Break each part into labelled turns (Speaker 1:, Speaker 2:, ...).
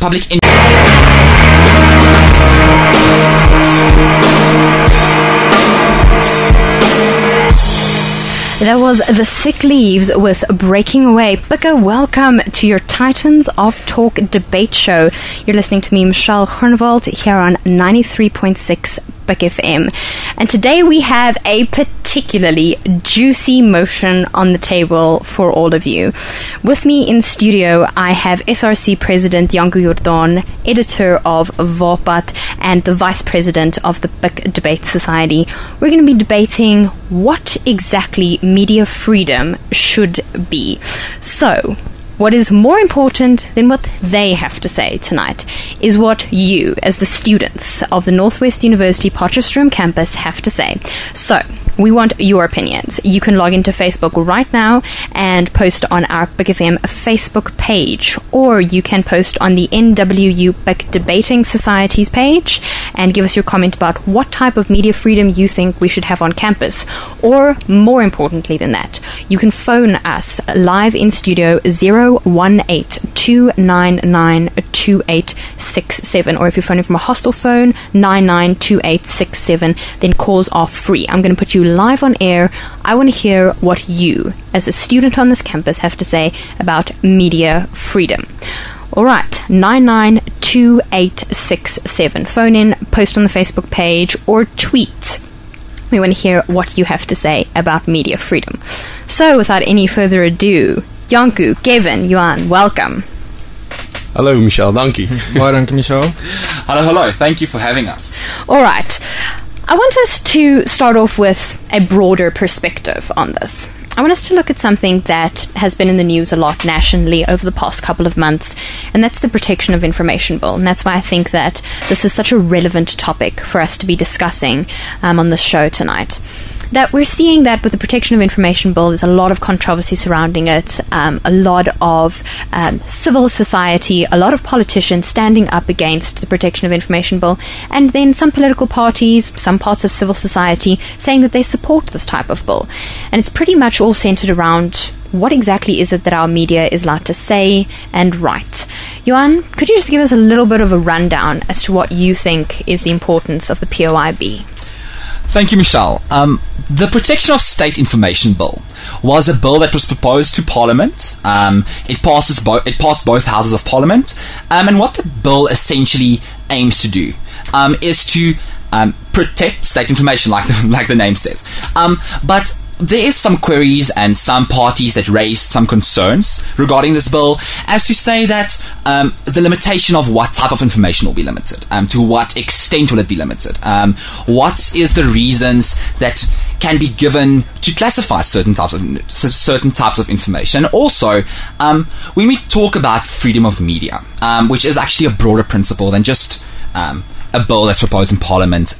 Speaker 1: public. In-
Speaker 2: That was The Sick Leaves with Breaking Away. Bika, welcome to your Titans of Talk debate show. You're listening to me, Michelle Hornwald, here on 93.6 FM. And today we have a particularly juicy motion on the table for all of you. With me in studio, I have SRC President Janco Jordaan, editor of Wapad, and the Vice President of the BIC Debate Society. We're going to be debating what exactly media freedom should be. So, what is more important than what they have to say tonight is what you, as the students of the Northwest University Potchefstroom campus, have to say. So, we want your opinions. You can log into Facebook right now and post on our PUK FM Facebook page, or you can post on the NWU BIC Debating Society's page and give us your comment about what type of media freedom you think we should have on campus. Or, more importantly than that, you can phone us live in studio 018-299-2867, or if you're phoning from a hostel phone, 992867, then calls are free. I'm going to put you live on air. I want to hear what you, as a student on this campus, have to say about media freedom. All right, 992867. Phone in, post on the Facebook page, or tweet. We want to hear what you have to say about media freedom. So, without any further ado, Janco, Kevin, Johan, welcome.
Speaker 3: Hallo Michel, dankie.
Speaker 4: Baie dankie Michel.
Speaker 1: hello, hello. Thank you for having us.
Speaker 2: All right. I want us to start off with a broader perspective on this. I want us to look at something that has been in the news a lot nationally over the past couple of months, and that's the Protection of Information Bill. And that's why I think that this is such a relevant topic for us to be discussing um, on this show tonight that we're seeing that with the Protection of Information Bill, there's a lot of controversy surrounding it, um, a lot of um, civil society, a lot of politicians standing up against the Protection of Information Bill, and then some political parties, some parts of civil society saying that they support this type of bill. And it's pretty much all centered around what exactly is it that our media is allowed to say and write? Johan, could you just give us a little bit of a rundown as to what you think is the importance of the POIB?
Speaker 1: Thank you, Michelle. Um, the Protection of State Information Bill was a bill that was proposed to Parliament. Um, it passes bo- it passed both houses of Parliament, um, and what the bill essentially aims to do um, is to um, protect state information, like the, like the name says. Um, but there is some queries and some parties that raise some concerns regarding this bill, as to say that um, the limitation of what type of information will be limited, um, to what extent will it be limited, um, what is the reasons that can be given to classify certain types of certain types of information. Also, um, when we talk about freedom of media, um, which is actually a broader principle than just um, a bill that's proposed in Parliament,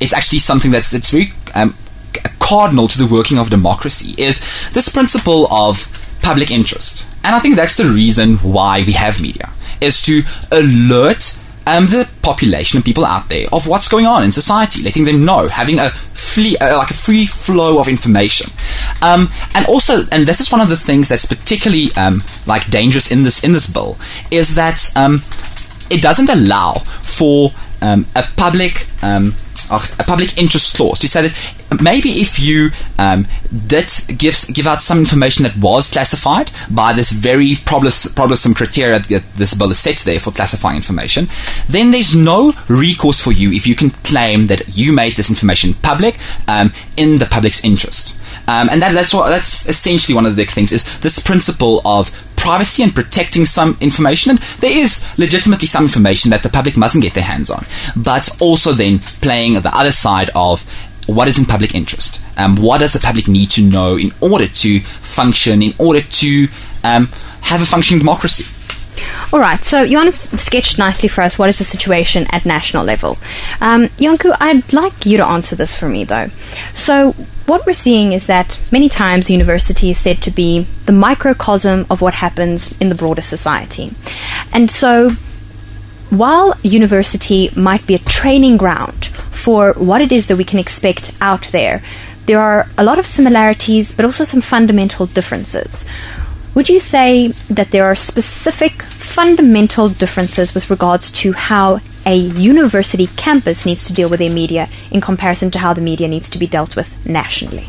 Speaker 1: it's actually something that's that's very cardinal to the working of democracy is this principle of public interest. And I think that's the reason why we have media, is to alert um, the population and people out there of what's going on in society, letting them know, having a uh, like a free flow of information, um, and also, and this is one of the things that's particularly um, like dangerous in this in this bill, is that um, it doesn't allow for um, a public um, a public interest clause to say that maybe if you um, did give give out some information that was classified by this very problem criteria that this bill sets there for classifying information, then there's no recourse for you if you can claim that you made this information public um, in the public's interest. Um, and that, that's what that's essentially one of the big things is this principle of privacy and protecting some information. And there is legitimately some information that the public mustn't get their hands on, but also then playing the other side of what is in public interest. Um, what does the public need to know in order to function, in order to um, have a functioning democracy?
Speaker 2: All right, so Johannes sketched nicely for us what is the situation at national level. Um, Janco, I'd like you to answer this for me, though. So, what we're seeing is that many times university is said to be the microcosm of what happens in the broader society. And so, while university might be a training ground for what it is that we can expect out there, there are a lot of similarities, but also some fundamental differences. Would you say that there are specific fundamental differences with regards to how a university campus needs to deal with their media in comparison to how the media needs to be dealt with nationally?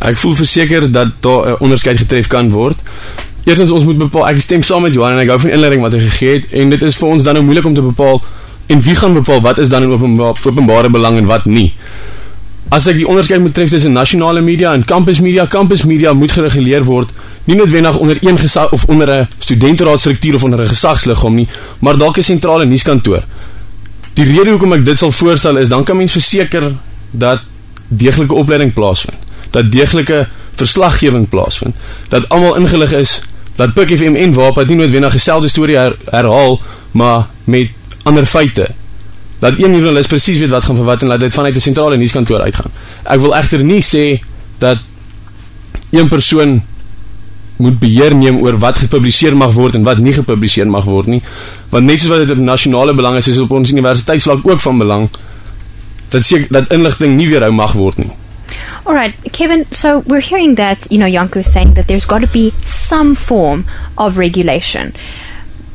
Speaker 3: Ek voel verseker dat daar 'n onderskeid getref kan word. Eerstens ons moet bepaal ek stem saam met Johan en ek hou van inleiding wat hy gegee het en dit is vir ons dan nou moeilik om te bepaal en wie gaan bepaal wat is dan in openbare openbare belang en wat nie. As ek die onderskeid moet tref tussen nasionale media en campus media, campus media moet gereguleer word nie noodwendig onder een gesag of onder 'n studenteraadstruktuur of onder 'n gesagsliggaam nie, maar dalk 'n sentrale nuuskantoor. Die rede hoekom ek dit sal voorstel is dan kan mens verseker dat deeglike opleiding plaasvind, dat deeglike verslaggewing plaasvind, dat almal ingelig is, dat Pik FM en Waap nie noodwendig dieselfde storie her, herhaal, maar met ander feite. Dat een joernalis presies weet wat gaan vir wat en laat dit vanuit 'n sentrale nuuskantoor uitgaan. Ek wil egter nie sê dat een persoon moet beheer neem oor wat gepubliseer mag word en wat nie gepubliseer mag word nie. Want net soos wat dit op nasionale belang is, is op ons universiteitsvlak ook van belang dat seker dat inligting nie weerhou mag word nie.
Speaker 2: All right, Kevin, so we're hearing that, you know, Yanko is saying that there's got to be some form of regulation.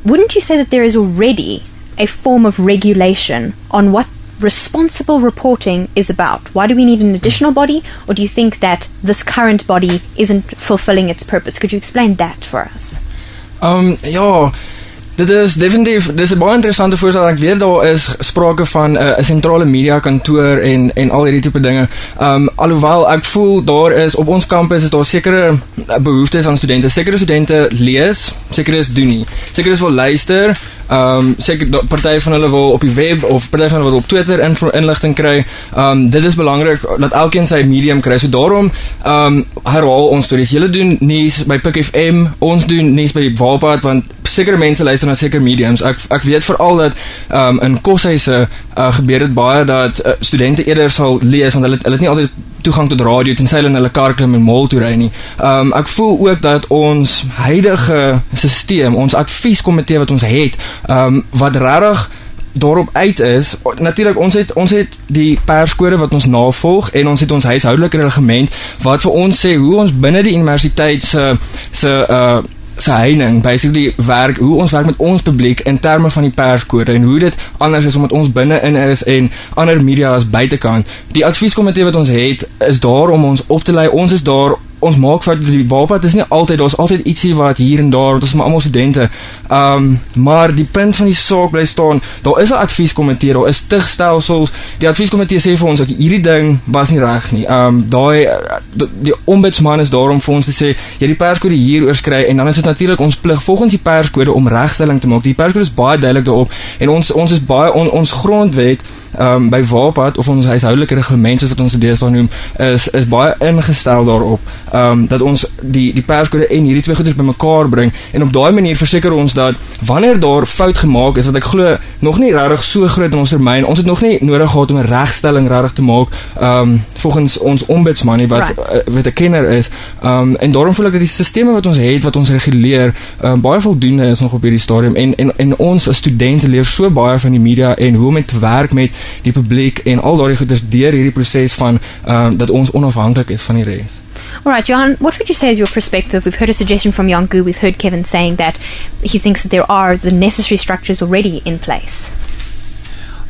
Speaker 2: Wouldn't you say that there is already a form of regulation on what responsible reporting is about? Why do we need an additional body, or do you think that this current body isn't fulfilling its purpose? Could you explain that for us?
Speaker 4: Um ja, dit is definitief dis 'n baie interessante voorstel. Ek weet daar is sprake van 'n uh, 'n sentrale media kantoor en en al hierdie tipe dinge. Um alhoewel ek voel daar is op ons kampus is daar sekere behoeftes aan studente. Sekere studente lees, sekere is doen nie. Sekere is wil luister. Um seker party van hulle wil op die web of party van hulle wil op Twitter in inligting kry. Um dit is belangrik dat elkeen sy medium kry. So daarom um herhaal ons stories. Julle doen nuus by Pick FM, ons doen nuus by Waalpad want sekere mense luister na sekere mediums. Ek ek weet veral dat um in koshuise uh, gebeur dit baie dat uh, studente eerder sal lees want hulle hulle het nie altyd toegang tot radio tensy hulle in hulle kar klim en mall toe ry nie. Um ek voel ook dat ons huidige stelsel, ons advieskomitee wat ons het, um wat regtig daarop uit is natuurlik ons het ons het die perskode wat ons navolg en ons het ons huishoudelike reglement wat vir ons sê hoe ons binne die universiteit se se uh se heining basically werk hoe ons werk met ons publiek in terme van die perskode en hoe dit anders is omdat ons binne in is en ander media as buitekant. Die advieskomitee wat ons het is daar om ons op te lei. Ons is daar ons maak vir die Baalpad is nie altyd daar's altyd ietsie wat hier en daar ons is maar almal studente. Ehm um, maar die punt van die saak bly staan, daar is 'n advieskomitee, daar is tig stelsels. Die advieskomitee sê vir ons dat hierdie ding was nie reg nie. Ehm um, daai die, die ombudsman is daar om vir ons te sê jy die perskode hier oorskry en dan is dit natuurlik ons plig volgens die perskode om regstelling te maak. Die perskode is baie duidelik daarop en ons ons is baie on, ons grondwet um, by Waapad of ons huishoudelike reglement soos wat ons dit deesdae noem is is baie ingestel daarop. Um, dat ons die die perskode en hierdie twee goeders bymekaar bring. En op daai manier verseker ons dat wanneer daar fout gemaak is wat ek glo nog nie regtig so groot in ons termyn ons het nog nie nodig gehad om 'n regstelling regtig te maak um, volgens ons ombudsman wat right. uh, wat 'n kenner is. Um, en daarom voel ek dat die stelsels wat ons het wat ons reguleer um, baie voldoende is nog op hierdie stadium. En en en ons as studente leer so baie van die media en hoe om te werk met die publiek en al daardie goeders deur hierdie proses van ehm um, dat ons onafhanklik is van die res.
Speaker 2: All right, John, what would you say is your perspective? We've heard a suggestion from Janco. We've heard Kevin saying that he thinks that there are the necessary structures already in place.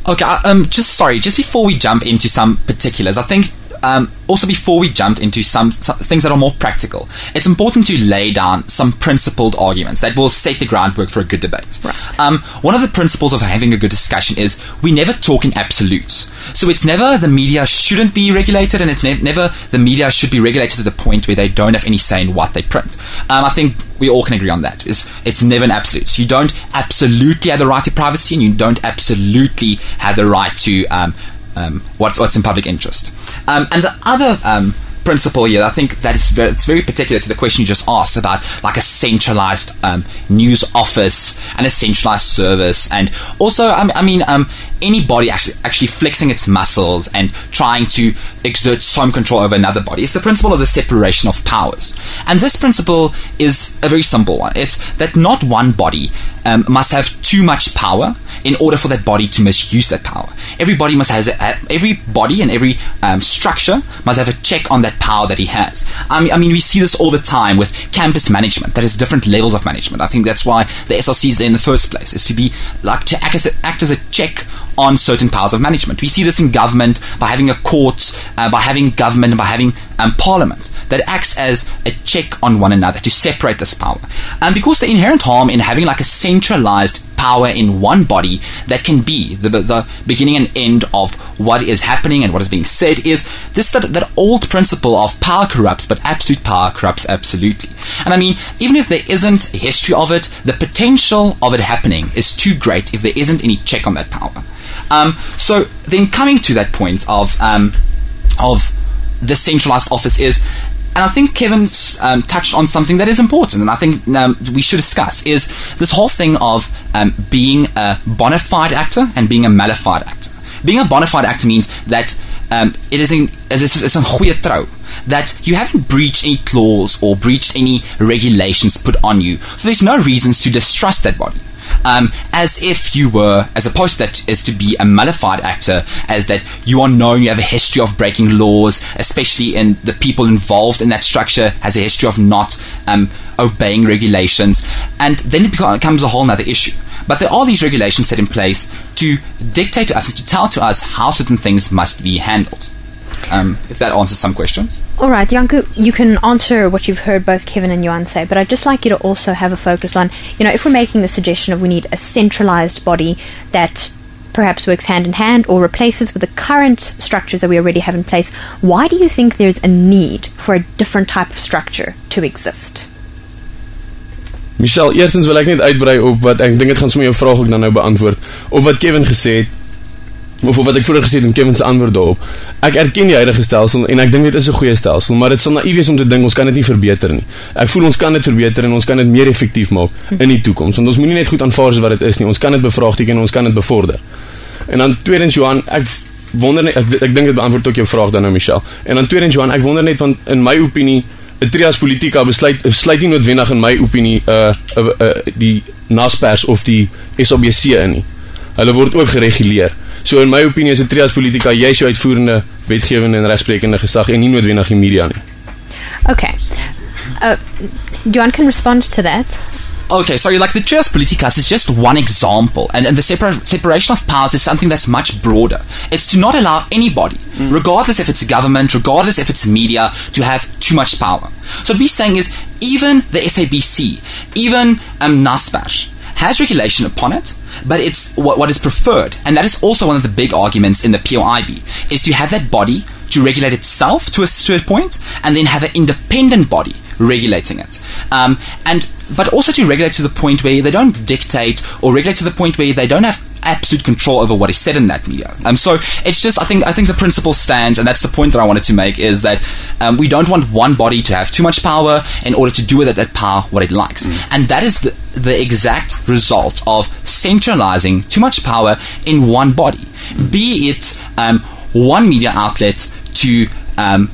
Speaker 1: Okay, uh, um, just sorry, just before we jump into some particulars, I think um, also before we jumped into some, some, things that are more practical, it's important to lay down some principled arguments that will set the groundwork for a good debate.
Speaker 2: Right.
Speaker 1: Um, one of the principles of having a good discussion is we never talk in absolutes. So it's never the media shouldn't be regulated, and it's ne- never the media should be regulated to the point where they don't have any say in what they print. Um, I think we all can agree on that. It's, it's never an absolute. So you don't absolutely have the right to privacy, and you don't absolutely have the right to um, what's what's in public interest. Um, and the other um, principle here, I think that is very, it's very particular to the question you just asked about like a centralized um, news office and a centralized service, and also I, I mean um, anybody actually actually flexing its muscles and trying to exert some control over another body. It's the principle of the separation of powers, and this principle is a very simple one. It's that not one body um, must have too much power in order for that body to misuse that power. Everybody must has a, every body and every um, structure must have a check on that power that he has. I mean, I mean, we see this all the time with campus management. That is different levels of management. I think that's why the SRC is there in the first place, is to be like to act as a, act as a check on certain powers of management. We see this in government by having a court, uh, by having government, and by having um, parliament that acts as a check on one another to separate this power. And because the inherent harm in having like a centralized power in one body that can be the, the beginning and end of what is happening and what is being said is this that, that old principle of power corrupts, but absolute power corrupts absolutely. And I mean, even if there isn't a history of it, the potential of it happening is too great if there isn't any check on that power. Um, so then coming to that point of um, of the centralized office is and I think Kevin um, touched on something that is important, and I think um, we should discuss is this whole thing of um, being a bona fide actor and being a malafide actor. Being a bona fide actor means that um, it is in it's a goeie trou that you haven't breached any clause or breached any regulations put on you. So there's no reasons to distrust that body um, as if you were, as opposed to that, is to be a fide actor, as that you are known, you have a history of breaking laws, especially in the people involved in that structure has a history of not um, obeying regulations, and then it becomes a whole other issue. But there are these regulations set in place to dictate to us and to tell to us how certain things must be handled. Um, if that answers some questions.
Speaker 2: All right, Janco, you can answer what you've heard both Kevin and Johan say, but I'd just like you to also have a focus on, you know, if we're making the suggestion of we need a centralized body that perhaps works hand in hand or replaces with the current structures that we already have in place, why do you think there's a need for a different type of structure to exist?
Speaker 3: Michelle, eerstens wil ek net uitbrei op wat ek dink dit gaan sommer jou vraag ook dan nou beantwoord. Op wat Kevin gesê het, of wat ek vroeër gesê het in Kevin se antwoord daarop. Ek erken die huidige stelsel en ek dink dit is 'n goeie stelsel, maar dit sal naïef wees om te dink ons kan dit nie verbeter nie. Ek voel ons kan dit verbeter en ons kan dit meer effektief maak in die toekoms. Want ons moenie net goed aanvaar as wat dit is nie. Ons kan dit bevraagteken en ons kan dit bevorder. En dan tweedens Johan, ek wonder net ek, ek dink dit beantwoord ook jou vraag dan nou Michelle. En dan tweedens Johan, ek wonder net want in my opinie 'n trias politika besluit sluit nie noodwendig in my opinie uh, uh, uh, die Naspers of die SABC in nie. Hulle word ook gereguleer. So in my opinie is 'n trias politica juis jou uitvoerende, wetgewende en regsprekende gesag en nie noodwendig die media nie.
Speaker 2: Okay. Uh, Johan can respond to that.
Speaker 1: Okay, sorry, like the trias politicas is just one example, and, and the separa- separation of powers is something that's much broader. It's to not allow anybody, mm. regardless if it's government, regardless if it's media, to have too much power. So what we're saying is, even the SABC, even um, NASPER, has regulation upon it, but it's what, what is preferred. And that is also one of the big arguments in the POIB, is to have that body to regulate itself to a certain point, and then have an independent body regulating it. Um, and but also to regulate to the point where they don't dictate or regulate to the point where they don't have absolute control over what is said in that media. Um, so it's just I think I think the principle stands, and that's the point that I wanted to make is that um, we don't want one body to have too much power in order to do with that, that power what it likes, mm. and that is the, the exact result of centralizing too much power in one body, mm. be it um, one media outlet to um,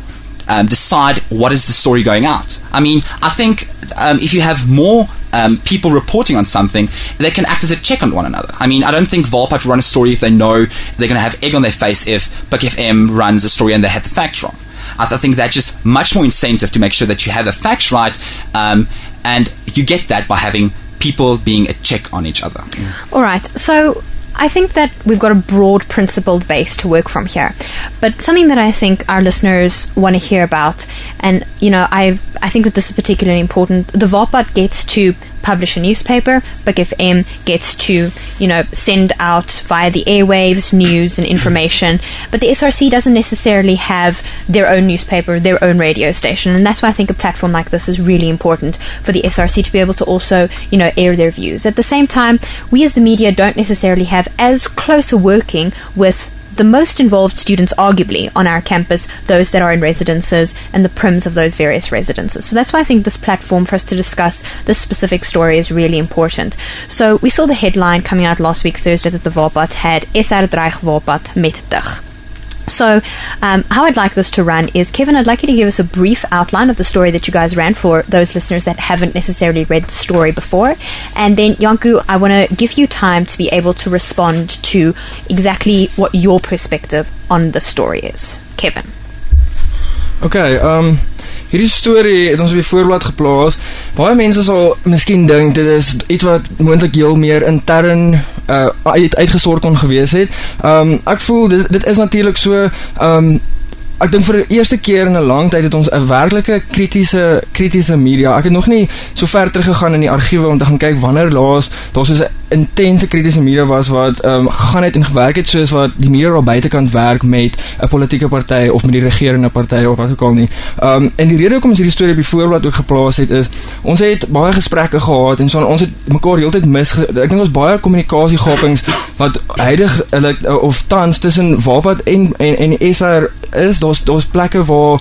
Speaker 1: um, decide what is the story going out. I mean, I think um, if you have more um, people reporting on something, they can act as a check on one another. I mean, I don't think Wapad will run a story if they know they're going to have egg on their face if PUK FM runs a story and they had the facts wrong. I, th- I think that's just much more incentive to make sure that you have the facts right, um, and you get that by having people being a check on each other.
Speaker 2: All right, so I think that we've got a broad principled base to work from here. But something that I think our listeners want to hear about, and you know, I I think that this is particularly important. The Wapad gets to publish a newspaper, PUK FM gets to, you know, send out via the airwaves news and information. But the SRC doesn't necessarily have their own newspaper, their own radio station. And that's why I think a platform like this is really important for the SRC to be able to also, you know, air their views. At the same time, we as the media don't necessarily have as close a working with the most involved students, arguably, on our campus, those that are in residences and the prims of those various residences. So that's why I think this platform for us to discuss this specific story is really important. So we saw the headline coming out last week, Thursday, that the Wapad had Esar Dreig Wapad met dig. So, um, how I'd like this to run is Kevin, I'd like you to give us a brief outline of the story that you guys ran for those listeners that haven't necessarily read the story before. And then, Janco, I want to give you time to be able to respond to exactly what your perspective on the story is. Kevin.
Speaker 4: Okay, um, hierdie storie het ons op die voorblad geplaas. Baie mense sal miskien dink dit is iets wat moontlik heel meer intern uh uit, uitgesort kon gewees het. Um, ek voel dit dit is natuurlik so um, ek dink vir die eerste keer in 'n lang tyd het ons 'n werklike kritiese kritiese media. Ek het nog nie so ver teruggegaan in die argiewe om te gaan kyk wanneer laas daar so 'n intense kritiese media was wat ehm um, gegaan het en gewerk het soos wat die media op buitekant werk met 'n politieke party of met die regerende party of wat ook al nie. Ehm um, en die rede hoekom ons hierdie storie op die voorblad ook geplaas het is ons het baie gesprekke gehad en so ons het mekaar heeltyd mis ek dink ons baie kommunikasiegapings wat heidig of tans tussen Wapad en en en SR is daar daar's daar's plekke waar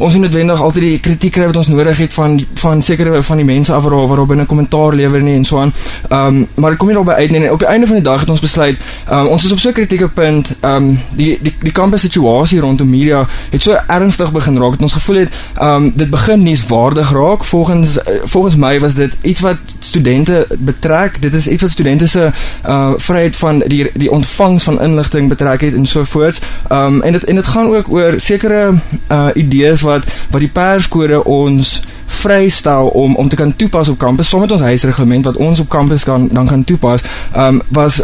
Speaker 4: ons nie noodwendig altyd die kritiek kry wat ons nodig het van van sekere van die mense af waar waar binne kommentaar lewer nie en so aan. Ehm um, maar kom hier daarby uit en op die einde van die dag het ons besluit um, ons is op so 'n kritieke punt ehm um, die die die kampus situasie rondom media het so ernstig begin raak dat ons gevoel het ehm um, dit begin nuuswaardig raak volgens uh, volgens my was dit iets wat studente betrek dit is iets wat studente se uh vryheid van die die ontvangs van inligting betrek het en so voort. Ehm um, en dit en dit gaan ook oor sekere uh idees wat wat die perskode ons vrystel om om te kan toepas op kampus saam met ons huisreglement wat ons op kampus kan dan kan toepas um, was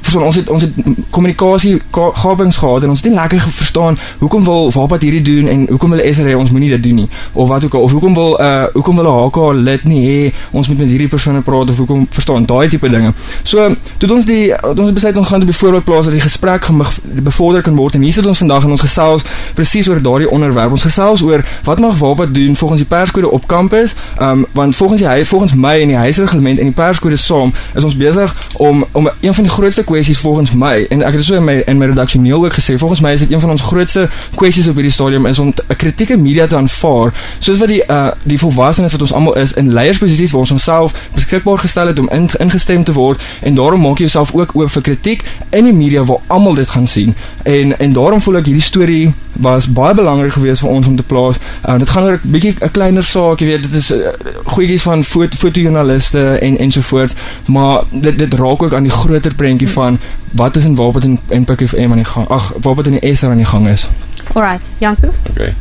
Speaker 4: verstaan ons het ons het kommunikasie gawings gehad en ons het nie lekker verstaan hoekom wil Wapad hierdie doen en hoekom hulle SRA ons moenie dit doen nie of wat ook al of hoekom wil uh hoekom hulle HK lid nie hê ons moet met hierdie persone praat of hoekom verstaan daai tipe dinge. So toe ons die ons besluit ons gaan op die voorbeeld plaas dat die gesprek bevorder kan word en hier sit ons vandag en ons gesels presies oor daardie onderwerp. Ons gesels oor wat mag Wapad doen volgens die perskode op kampus. Um want volgens die hy volgens my en die huisreglement en die perskode saam is ons besig om om een van die grootste grootste kwessies volgens my en ek het so in my in my redaksioneel ook gesê volgens my is dit een van ons grootste kwessies op hierdie stadium is om 'n kritieke media te aanvaar soos wat die uh die volwassenes wat ons almal is in leiersposisies waar ons onsself beskikbaar gestel het om in, ingestem te word en daarom maak jy jouself ook oop vir kritiek in die media waar almal dit gaan sien en en daarom voel ek hierdie storie was baie belangrik geweest vir ons om te plaas. Uh, dit gaan oor 'n bietjie 'n kleiner saak, jy weet, dit is uh, goedjies van foto fotojoernaliste en ensovoorts, maar dit dit raak ook aan die groter prentjie van wat is in Wapet en en PKFM aan die gang. Ag, Wapet en die SR aan die gang is.
Speaker 2: Alright, Janku.
Speaker 3: Okay.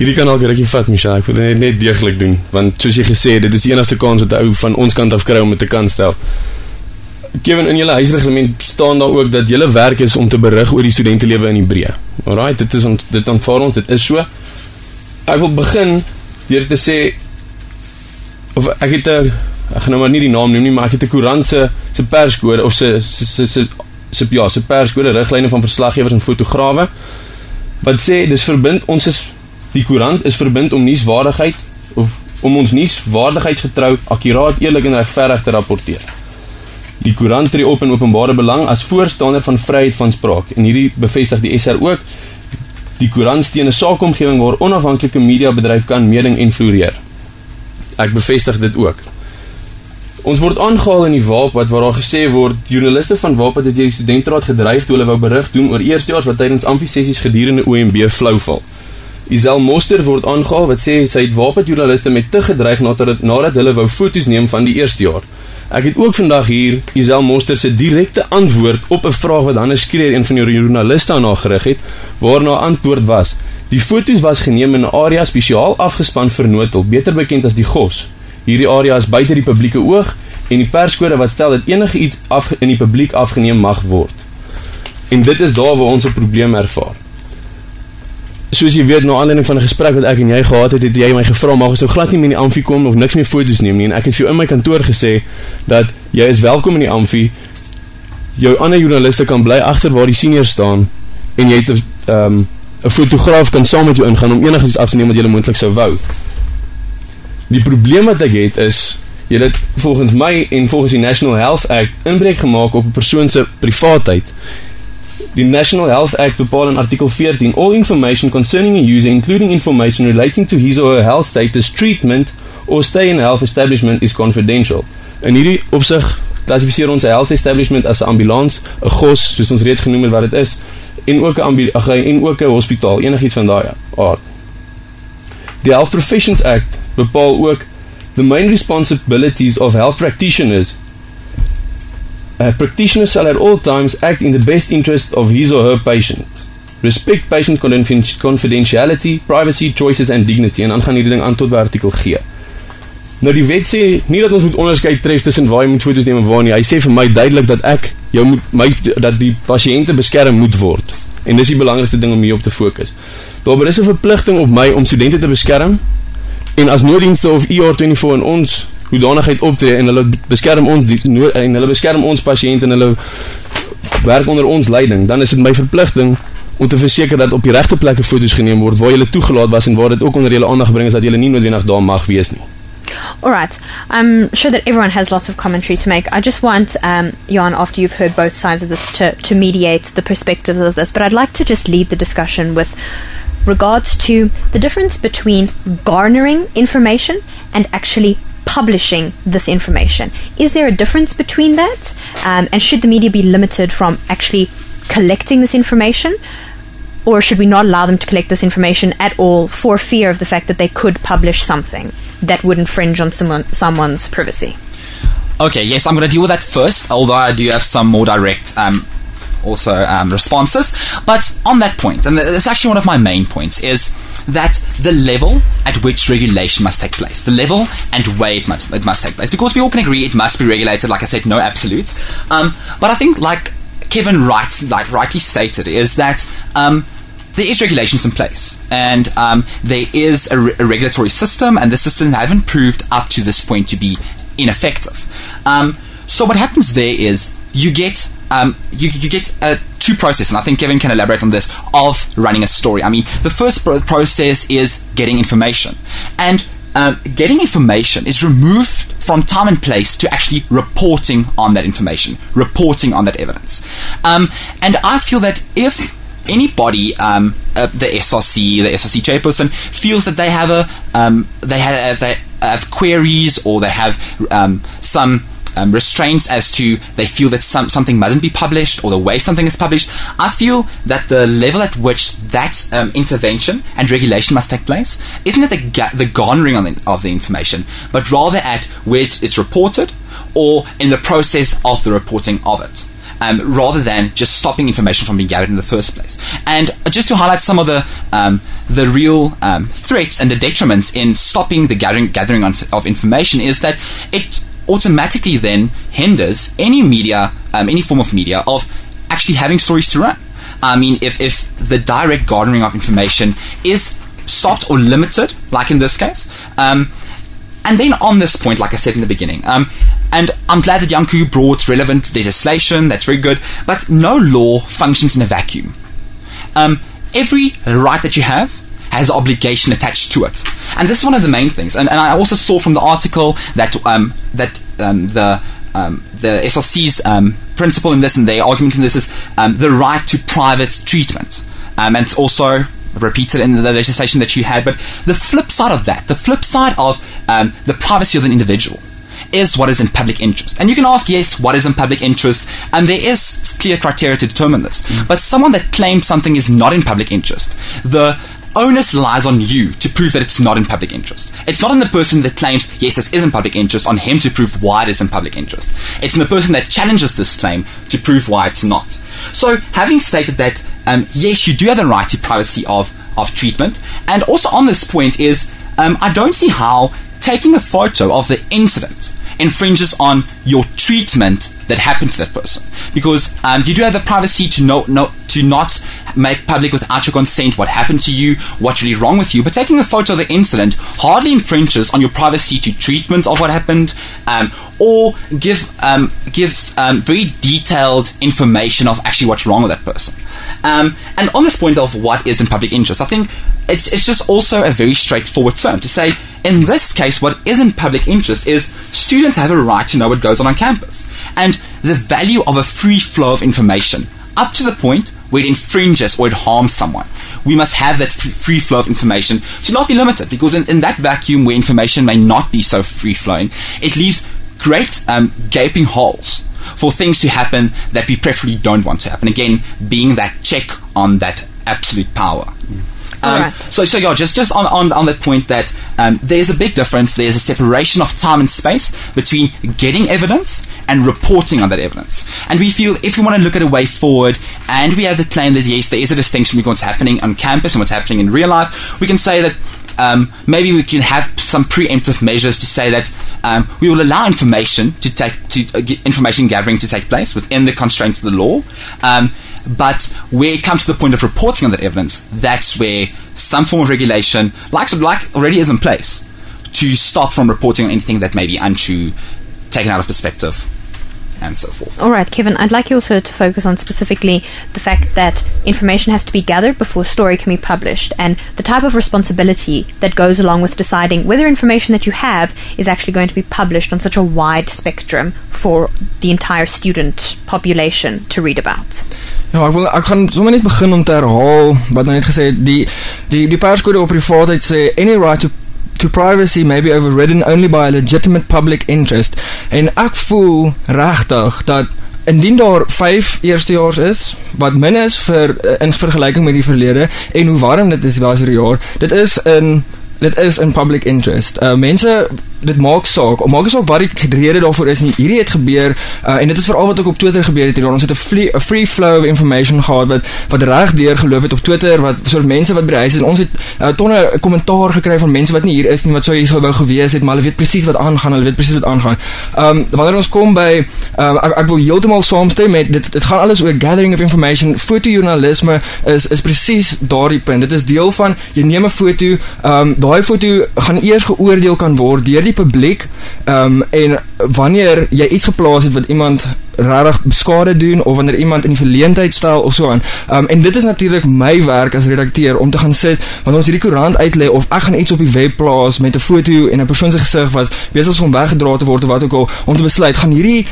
Speaker 3: Hierdie kan al regtig vat, Michelle. Ek wil dit net, net deeglik doen, want soos jy gesê het, dit is die enigste kans wat ou van ons kant af kry om dit te kan stel. Kevin in julle huisreglement staan daar ook dat julle werk is om te berig oor die studentelewe in Hebreë. Alraai, dit is ons dit aanvaar ons, dit is so. Ek wil begin deur te sê of ek het 'n ek gaan nou maar nie die naam noem nie, maar ek het 'n koerant se se perskode of se se se se se ja, se perskode riglyne van verslaggewers en fotograwe wat sê dis verbind ons is die koerant is verbind om nuuswaardigheid of om ons nuuswaardigheidsgetrou, akkuraat, eerlik en regverdig te rapporteer. Die koerant tree op in openbare belang as voorstander van vryheid van spraak en hierdie bevestig die SR ook. Die koerant steun 'n saakomgewing waar onafhanklike media bedryf kan meeding en floreer. Ek bevestig dit ook. Ons word aangehaal in die WAP wat waar daar gesê word joernaliste van WAP het deur die studentraad gedreig toe hulle wou berig doen oor eerstejaars wat tydens amfisessies gedurende OMB flou val. Isel Moster word aangehaal wat sê sy het WAP joernaliste met te gedreig nadat nadat hulle wou foto's neem van die eerstejaar. Ek het ook vandag hier Isel Monster se direkte antwoord op 'n vraag wat Hannes Skreer een van die joernaliste aan haar gerig het, waarna antwoord was: "Die foto's was geneem in 'n area spesiaal afgespan vir Notel, beter bekend as die Gos. Hierdie area is buite die publieke oog en die perskode wat stel dat enige iets af in die publiek afgeneem mag word." En dit is daar waar ons 'n probleem ervaar soos jy weet, na aanleiding van 'n gesprek wat ek en jy gehad het, het jy my gevra mag ons nou glad nie meer in die amfie kom of niks meer foto's neem nie en ek het vir jou in my kantoor gesê dat jy is welkom in die amfie. Jou ander joernaliste kan bly agter waar die senior staan en jy het 'n um, 'n fotograaf kan saam met jou ingaan om enigiets af te neem wat jy moontlik sou wou. Die probleem wat ek het is jy het volgens my en volgens die National Health Act inbreuk gemaak op 'n persoon se privaatheid. The National Health Act bepaal in artikel 14 all information concerning a user including information relating to his or her health status, treatment or stay in a health establishment is confidential. In hierdie opsig klassifiseer ons 'n health establishment as 'n ambulans, 'n gos, soos ons reeds genoem het wat dit is, en ook 'n en ook 'n hospitaal, enigiets van daai aard. Die Health Professions Act bepaal ook the main responsibilities of health practitioners. A practitioner shall at all times act in the best interest of his or her patient. Respect patient confi- confidentiality, privacy, choices and dignity en dan gaan hierdie ding aan tot by artikel G. Nou die wet sê nie dat ons moet onderskeid tref tussen waar jy moet foto's neem en waar nie. Hy sê vir my duidelik dat ek jou moet my dat die pasiënte beskerm moet word. En dis die belangrikste ding om hier op te fokus. Daar is 'n verpligting op my om studente te beskerm en as nooddienste of ER24 in ons hoedanigheid optree en hulle beskerm ons nood, en hulle beskerm ons pasiënte en hulle werk onder ons leiding, dan is dit my verpligting om te verseker dat op die regte plekke foto's geneem word waar jy toegelaat was en waar dit ook onder julle aandag gebring is dat jy nie noodwendig daar mag wees nie.
Speaker 2: All right. I'm sure that everyone has lots of commentary to make. I just want, um, Jan, after you've heard both sides of this, to, to mediate the perspectives of this. But I'd like to just lead the discussion with regards to the difference between garnering information and actually publishing this information. Is there a difference between that? Um, and should the media be limited from actually collecting this information? Or should we not allow them to collect this information at all for fear of the fact that they could publish something that would infringe on someone, someone's privacy?
Speaker 1: Okay, yes, I'm going to deal with that first, although I do have some more direct um, also um, responses. But on that point, and that's actually one of my main points, is that the level at which regulation must take place, the level and way it must, it must take place, because we all can agree it must be regulated. Like I said, no absolutes. Um, but I think, like Kevin right, like rightly stated, is that. Um, there is regulations in place, and um, there is a, re- a, regulatory system, and the system haven't proved up to this point to be ineffective. Um, so what happens there is you get um, you, you get uh, two processes, and I think Kevin can elaborate on this of running a story. I mean, the first pro- process is getting information, and um, getting information is removed from time and place to actually reporting on that information, reporting on that evidence. Um, and I feel that if anybody, um, uh, the SRC, the SRC chairperson, feels that they have a um, they have they have queries or they have um, some um, restraints as to they feel that some, something mustn't be published or the way something is published. I feel that the level at which that um, intervention and regulation must take place isn't at the, ga- the garnering of the, of the information, but rather at where it's, it's reported or in the process of the reporting of it. Um, rather than just stopping information from being gathered in the first place. And just to highlight some of the um, the real um, threats and the detriments in stopping the gathering gathering of information is that it automatically then hinders any media, um, any form of media, of actually having stories to run. I mean, if if the direct garnering of information is stopped or limited, like in this case. Um, and then on this point, like I said in the beginning, um, and I'm glad that Janco brought relevant legislation, that's very good, but no law functions in a vacuum. Um, every right that you have has obligation attached to it. And this is one of the main things. And, and I also saw from the article that um, that um, the um, the SRC's um, principle in this and their argument in this is um, the right to private treatment. Um, and it's also repeated in the legislation that you had. But the flip side of that, the flip side of the privacy of an individual, is what is in public interest. And you can ask, yes, what is in public interest? And there is clear criteria to determine this. Mm. But someone that claims something is not in public interest, the onus lies on you to prove that it's not in public interest. It's not on the person that claims, yes, this is in public interest, on him to prove why it is in public interest. It's in the person that challenges this claim to prove why it's not. So, having stated that, um, yes, you do have the right to privacy of, of treatment, and also on this point is, um, I don't see how taking a photo of the incident infringes on your treatment that happened to that person because um, you do have the privacy to know, to not make public without your consent what happened to you, what's really wrong with you. But taking a photo of the incident hardly infringes on your privacy to treatment of what happened, um, or give um, gives um, very detailed information of actually what's wrong with that person. Um, and on this point of what is in public interest, I think it's it's just also a very straightforward term to say. In this case, what is in public interest is students have a right to know what goes on on campus, and the value of a free flow of information up to the point where it infringes or it harms someone. We must have that free flow of information to not be limited because in, in that vacuum where information may not be so free flowing, it leaves great um, gaping holes for things to happen that we preferably don't want to happen. Again, being that check on that absolute power. Um,
Speaker 2: Alright.
Speaker 1: So, so yeah, just just on, on, on that point that um, there's a big difference. There's a separation of time and space between getting evidence and reporting on that evidence. And we feel if we want to look at a way forward, and we have the claim that yes, there is a distinction between what's happening on campus and what's happening in real life, we can say that. Um, maybe we can have some preemptive measures to say that um, we will allow information to take to uh, information gathering to take place within the constraints of the law. Um, but where it comes to the point of reporting on that evidence, that's where some form of regulation, like like already is in place, to stop from reporting on anything that may be untrue, taken out of perspective, and so forth.
Speaker 2: All right, Kevin, I'd like you also to focus on specifically the fact that information has to be gathered before a story can be published and the type of responsibility that goes along with deciding whether information that you have is actually going to be published on such a wide spectrum for the entire student population to read about.
Speaker 4: Ja, ek wil ek gaan sommer net begin om te herhaal wat nou net gesê het die die die perskode op privaatheid sê any right to to privacy may be overridden only by a legitimate public interest en ek voel regtig dat indien daar 5 eerstejaars is wat min is vir in vergelyking met die verlede en hoe warm dit is die laaste jaar dit is in dit is in public interest. Uh mense dit maak saak. Maak nie saak wat die rede daarvoor is nie. Hierdie het gebeur uh, en dit is veral wat ook op Twitter gebeur het hier. Ons het 'n free, flow of information gehad wat wat reg deur geloop het op Twitter wat soort mense wat by huis is ons het uh, tonne kommentaar gekry van mense wat nie hier is nie wat sou hier sou wou gewees het, maar hulle weet presies wat aangaan. Hulle weet presies wat aangaan. Um wanneer ons kom by um, ek, ek wil heeltemal saamstem met dit dit gaan alles oor gathering of information. Fotojournalisme is is presies daardie punt. Dit is deel van jy neem 'n foto, um daai foto gaan eers geoordeel kan word deur die publiek um, en wanneer jy iets geplaas het wat iemand regtig skade doen of wanneer iemand in die verleentheid stel of so aan. Um, en dit is natuurlik my werk as redakteur om te gaan sit wanneer ons hierdie koerant uitlê of ek gaan iets op die web plaas met 'n foto en 'n persoon se gesig wat besig is om weggedra te word of wat ook al om te besluit gaan hierdie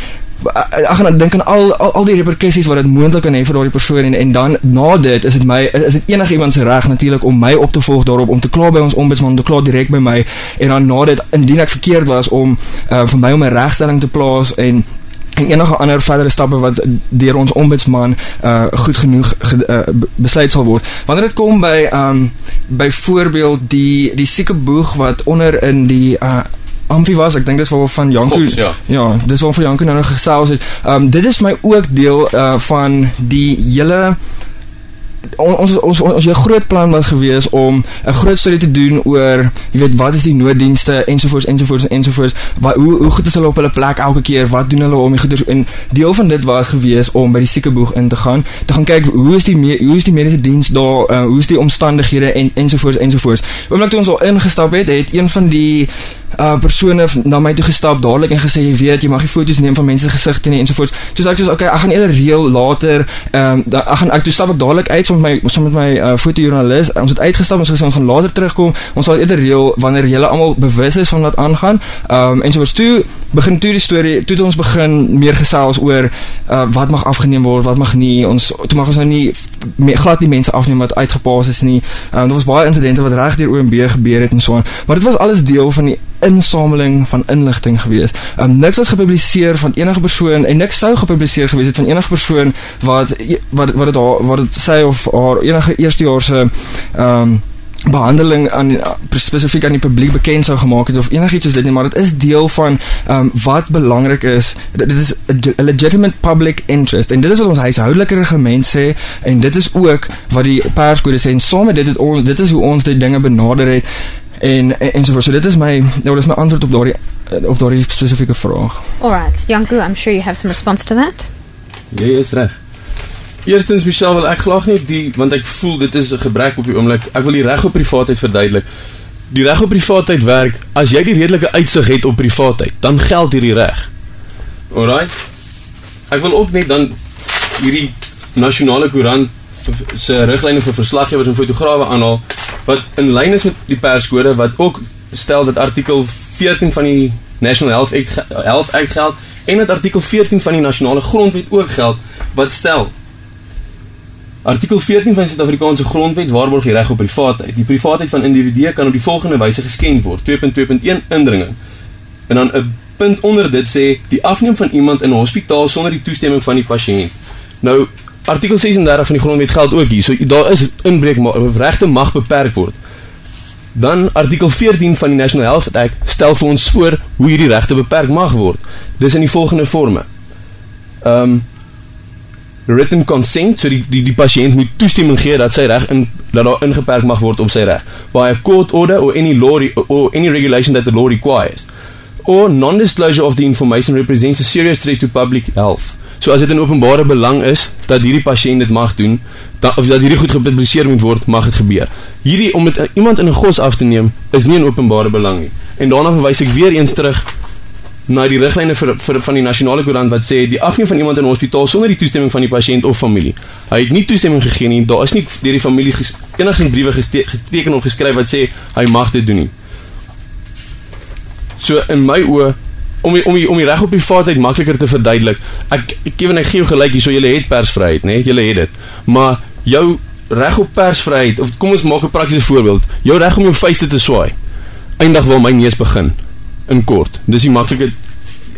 Speaker 4: ek gaan dink aan al, al al die reperkusies wat dit moontlik kan hê vir daardie persoon en en dan na dit is dit my is dit enigiemand se reg natuurlik om my op te volg daarop om te kla by ons ombudsman om te kla direk by my en dan na dit indien ek verkeerd was om uh, vir my om 'n regstelling te plaas en en enige ander verdere stappe wat deur ons ombudsman uh goed genoeg ge, uh, besluit sal word. Wanneer dit kom by um byvoorbeeld die die sieke boeg wat onder in die uh Amfi was, ek dink dis waar van Janku
Speaker 3: Goks, ja.
Speaker 4: ja, dis waar van Janku nou nog gesels het. Ehm um, dit is my ook deel uh van die hele on, ons ons ons jou groot plan was gewees om 'n groot studie te doen oor jy weet wat is die nooddienste ensovoorts ensovoorts ensovoorts wat hoe hoe goed is hulle op hulle plek elke keer wat doen hulle om die goeders en deel van dit was gewees om by die siekeboeg in te gaan te gaan kyk hoe is die me, hoe is die mediese diens daar uh, hoe is die omstandighede en ensovoorts ensovoorts oomblik toe ons al ingestap het het een van die uh persone na my toe gestap dadelik en gesê jy weet jy mag nie foto's neem van mense se gesigte nie ensovoorts. Sê ek soos okay, ek gaan eerder reël later ehm um, ek gaan ek toe stap ek dadelik uit saam met my saam met my uh, fotojoernalis. Ons het uitgestap ons gesê ons gaan later terugkom. Ons sal eerder reël wanneer julle almal bewus is van wat aangaan. Ehm um, ensovoorts. Toe begin toe die storie, toe het ons begin meer gesels oor uh wat mag afgeneem word, wat mag nie. Ons toe mag ons nou nie me, glad nie mense afneem wat uitgepaas is nie. Ehm um, daar was baie insidente wat reg deur OMB gebeur het en so aan. Maar dit was alles deel van die insameling van inligting gewees. Um niks was gepubliseer van enige persoon en niks sou gepubliseer gewees het van enige persoon wat wat wat dit haar wat dit sy of haar enige eerstejaarse um behandeling aan spesifiek aan die publiek bekend sou gemaak het of enigiets soos dit nie maar dit is deel van um, wat belangrik is dit is a legitimate public interest en dit is wat ons huishoudelike reglement sê en dit is ook wat die perskode sê en saam met dit het ons dit is hoe ons die dinge benader het en en, en so voort. So dit is my nou dis my antwoord op daardie op daardie spesifieke vraag.
Speaker 2: Alright, Janku, I'm sure you have some response to that.
Speaker 3: Jy is reg. Eerstens Michelle wil ek graag net die want ek voel dit is 'n gebrek op die oomblik. Ek wil die reg op privaatheid verduidelik. Die reg op privaatheid werk as jy die redelike uitsig het op privaatheid, dan geld hierdie reg. Alraai. Ek wil ook net dan hierdie nasionale koerant se riglyne vir verslaggewers en fotograwe aanhaal wat in lyn is met die perskode wat ook stel dat artikel 14 van die National Health Act, Health Act geld en dat artikel 14 van die nasionale grondwet ook geld wat stel Artikel 14 van die Suid-Afrikaanse Grondwet waarborg die reg op privaatheid. Die privaatheid van individue kan op die volgende wyse geskend word: 2.2.1 indringing. En dan 'n punt onder dit sê die afneem van iemand in 'n hospitaal sonder die toestemming van die pasiënt. Nou artikel 36 van die grondwet geld ook hier. So daar is inbreuk regte mag beperk word. Dan artikel 14 van die National Health Act stel vir ons voor hoe hierdie regte beperk mag word. Dis in die volgende forme. Um written consent, so die die die pasiënt moet toestemming gee dat sy reg in dat daar ingeperk mag word op sy reg. By a court order or any law or any regulation that the law requires. Or non-disclosure of the information represents a serious threat to public health. So as dit in openbare belang is dat hierdie pasiënt dit mag doen, dan of dat hierdie goed gepubliseer moet word, mag dit gebeur. Hierdie om met iemand in 'n gos af te neem is nie in openbare belang nie. En daarna verwys ek weer eens terug na die riglyne vir, vir van die nasionale koerant wat sê die afneem van iemand in 'n hospitaal sonder die toestemming van die pasiënt of familie. Hy het nie toestemming gegee nie. Daar is nie deur die familie enigsins briewe geteken of geskryf wat sê hy mag dit doen nie. So in my oë om die, om die, om die reg op privaatheid makliker te verduidelik. Ek en ek gee jou gelyk hier so jy het persvryheid, né? Nee? Jy het dit. Maar jou reg op persvryheid of kom ons maak 'n praktiese voorbeeld. Jou reg om jou vuiste te swaai. Eindig waar my neus begin in kort. Dis die maklike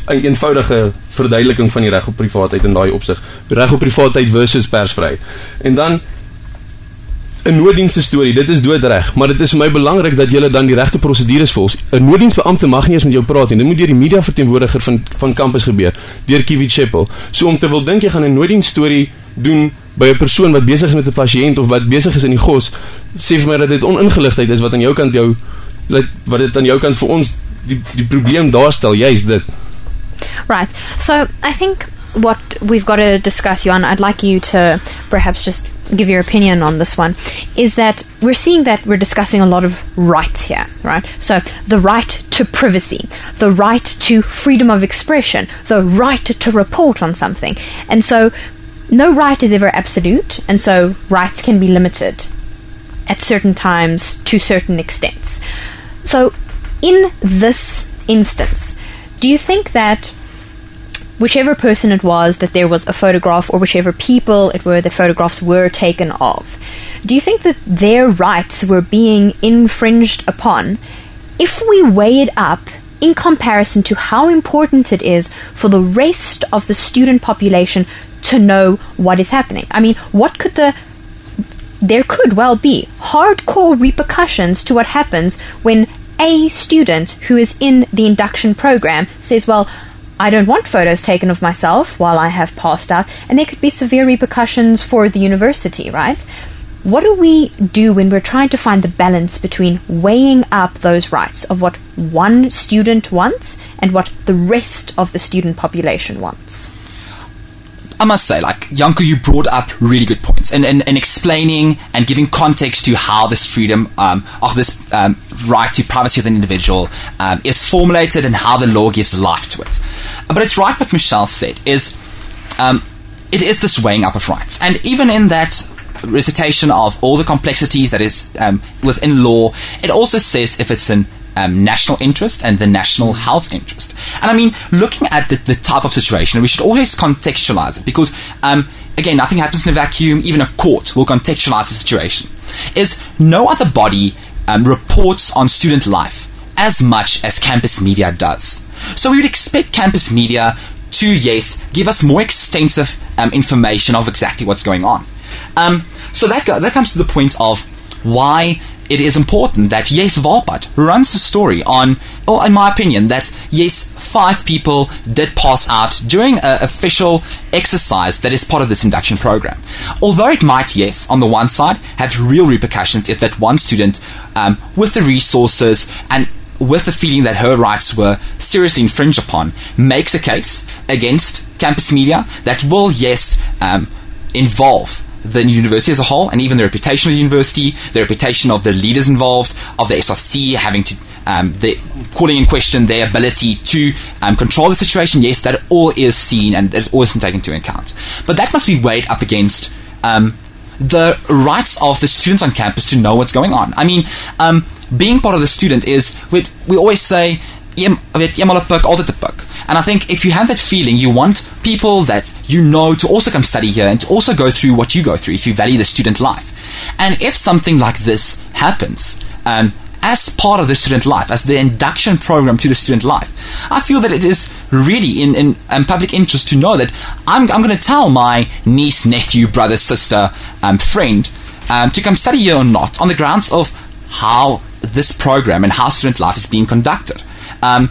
Speaker 3: een eenvoudige verduideliking van die reg op privaatheid in daai opsig. Reg op privaatheid versus persvryheid. En dan 'n nooddienste storie, dit is doodreg, maar dit is vir my belangrik dat jy dan die regte prosedures volg. 'n Nooddiensbeampte mag nie eens met jou praat nie. Dit moet deur die media verteenwoordiger van van kampus gebeur, deur Kiwi Chapel. So om te wil dink jy gaan 'n nooddiens storie doen by 'n persoon wat besig is met 'n pasiënt of wat besig is in die gos, sê vir my dat dit oningeligtheid is wat aan jou kant jou wat dit aan jou kant vir ons die die probleem daarstel, juist dit.
Speaker 2: Right. So I think what we've got to discuss, Johan, I'd like you to perhaps just give your opinion on this one, is that we're seeing that we're discussing a lot of rights here, right? So the right to privacy, the right to freedom of expression, the right to report on something. And so no right is ever absolute, and so rights can be limited at certain times to certain extents. So in this instance, do you think that whichever person it was that there was a photograph or whichever people it were the photographs were taken of, do you think that their rights were being infringed upon if we weigh it up in comparison to how important it is for the rest of the student population to know what is happening? I mean, what could the there could well be hardcore repercussions to what happens when a student who is in the induction program says, Well, I don't want photos taken of myself while I have passed out, and there could be severe repercussions for the university, right? What do we do when we're trying to find the balance between weighing up those rights of what one student wants and what the rest of the student population wants?
Speaker 1: I must say, like, Janco, you brought up really good points and, and, and explaining and giving context to how this freedom um, of this um, right to privacy of an individual um, is formulated and how the law gives life to it. But it's right what Michelle said is um, it is this weighing up of rights. And even in that recitation of all the complexities that is um, within law, it also says if it's an um, national interest and the national health interest. And I mean, looking at the, the type of situation, we should always contextualize it because, um, again, nothing happens in a vacuum. Even a court will contextualize the situation. Is no other body um, reports on student life as much as campus media does. So we would expect campus media to, yes, give us more extensive um, information of exactly what's going on. Um, so that, go- that comes to the point of why it is important that yes, Wapad runs the story on, or in my opinion, that yes, five people did pass out during an official exercise that is part of this induction program. Although it might, yes, on the one side, have real repercussions if that one student, um, with the resources and with the feeling that her rights were seriously infringed upon, makes a case against campus media that will, yes, um, involve the university as a whole and even the reputation of the university, the reputation of the leaders involved, of the SRC having to um, the calling in question their ability to um, control the situation. Yes, that all is seen and it all isn't taken into account. But that must be weighed up against um, the rights of the students on campus to know what's going on. I mean, um, being part of the student is we, we always say, "Iem- weet, eenmaal 'n Puk, altyd 'n Puk." And I think if you have that feeling, you want people that you know to also come study here and to also go through what you go through if you value the student life. And if something like this happens, um, as part of the student life, as the induction program to the student life, I feel that it is really in, in um, public interest to know that I'm, I'm going to tell my niece, nephew, brother, sister, um, friend um, to come study here or not on the grounds of how this program and how student life is being conducted. Um,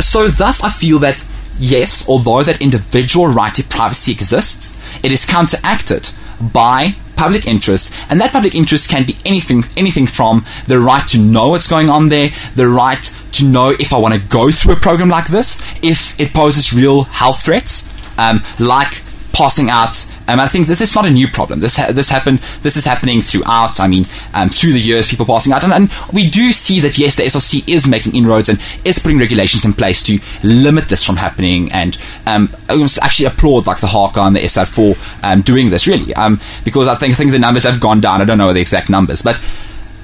Speaker 1: so, thus, I feel that yes, although that individual right to privacy exists, it is counteracted by public interest, and that public interest can be anything anything from the right to know what's going on there, the right to know if I want to go through a program like this, if it poses real health threats, um, like passing out. Um, I think that this is not a new problem. This ha- this happened. This is happening throughout. I mean, um, through the years, people passing out, and, and we do see that yes, the SRC is making inroads and is putting regulations in place to limit this from happening. And um, I actually applaud like the HK and the SR for um, doing this really, um, because I think I think the numbers have gone down. I don't know the exact numbers, but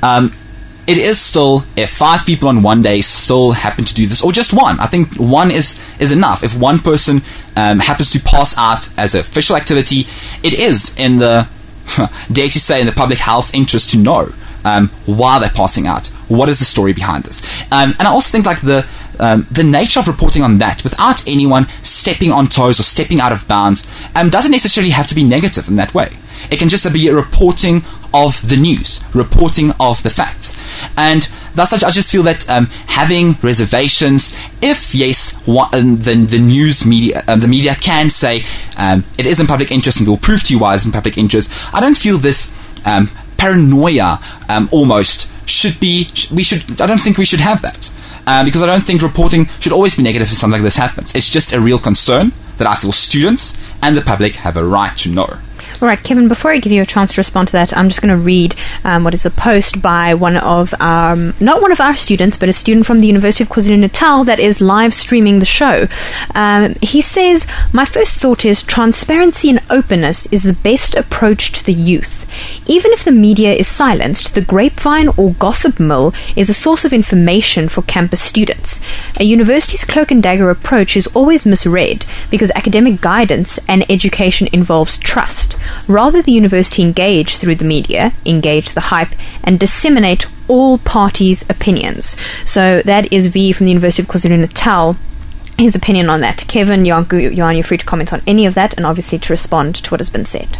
Speaker 1: um, it is still if five people on one day still happen to do this, or just one. I think one is is enough. If one person um, happens to pass out as an official activity, it is in the dare to say in the public health interest to know um, why they're passing out. What is the story behind this? Um, and I also think like the um, the nature of reporting on that without anyone stepping on toes or stepping out of bounds um, doesn't necessarily have to be negative in that way. It can just be a reporting of the news, reporting of the facts. And thus, I just feel that um, having reservations, if yes, what, um, the, the news media, um, the media can say um, it is in public interest and will prove to you why it's in public interest, I don't feel this um, paranoia almost should be, we should, I don't think we should have that. Because I don't think reporting should always be negative if something like this happens. It's just a real concern that I feel students and the public have a right to know.
Speaker 2: All right, Kevin, before I give you a chance to respond to that, I'm just going to read um, what is a post by one of, um, not one of our students, but a student from the University of KwaZulu Natal that is live streaming the show. Um, he says, My first thought is transparency and openness is the best approach to the youth. Even if the media is silenced, the grapevine or gossip mill is a source of information for campus students. A university's cloak and dagger approach is always misread because academic guidance and education involves trust. Rather, the university engage through the media, engage the hype, and disseminate all parties' opinions. So that is V from the University of KwaZulu Natal his opinion on that. Kevin, Johan, you're free to comment on any of that and obviously to respond to what has been said.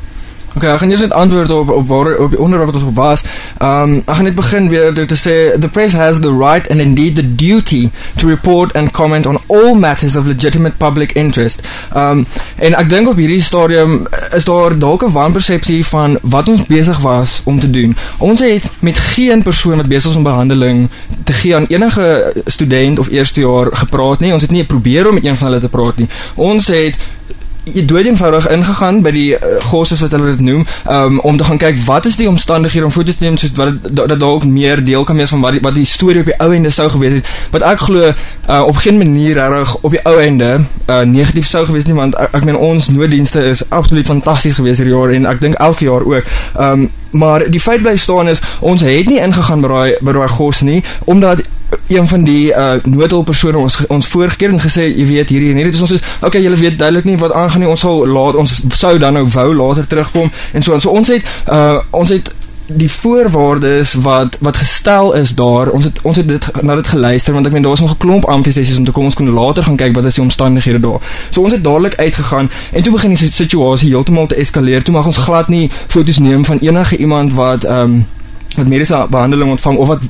Speaker 4: Okay, ek gaan eers net antwoord op op waar op die onderwerp wat ons op was. Um ek gaan net begin weer deur te sê the press has the right and indeed the duty to report and comment on all matters of legitimate public interest. Um en ek dink op hierdie stadium is daar dalk 'n wanpersepsie van wat ons besig was om te doen. Ons het met geen persoon wat besig is om behandeling te gee aan enige student of eerstejaar gepraat nie. Ons het nie probeer om met een van hulle te praat nie. Ons het jy dood eenvoudig ingegaan by die uh, gosses wat hulle dit noem um, om te gaan kyk wat is die omstandighede om foto's te neem soos wat dat dalk meer deel kan wees van wat die, wat die storie op die ou ende sou gewees het. Wat ek glo uh, op geen manier reg op die ou ende uh, negatief sou gewees nie want ek, ek meen ons nooddienste is absoluut fantasties gewees hierdie jaar en ek dink elke jaar ook. Um, maar die feit bly staan is ons het nie ingegaan by daai by daai gos nie omdat een van die uh noodhulppersone ons ons voorgekeer en gesê jy weet hierdie hierdie. Dis ons is okay julle weet duidelik nie wat aangaan nie. Ons sal laat ons sou dan nou wou later terugkom. En so en so ons het uh ons het die voorwaardes wat wat gestel is daar. Ons het ons het dit na dit geluister want ek meen daar was nog 'n klomp amfisessies om te kom. Ons kon later gaan kyk wat is die omstandighede daar. So ons het dadelik uitgegaan en toe begin die situasie heeltemal te eskaleer. Toe mag ons glad nie foto's neem van enige iemand wat ehm um, wat mediese behandeling ontvang of wat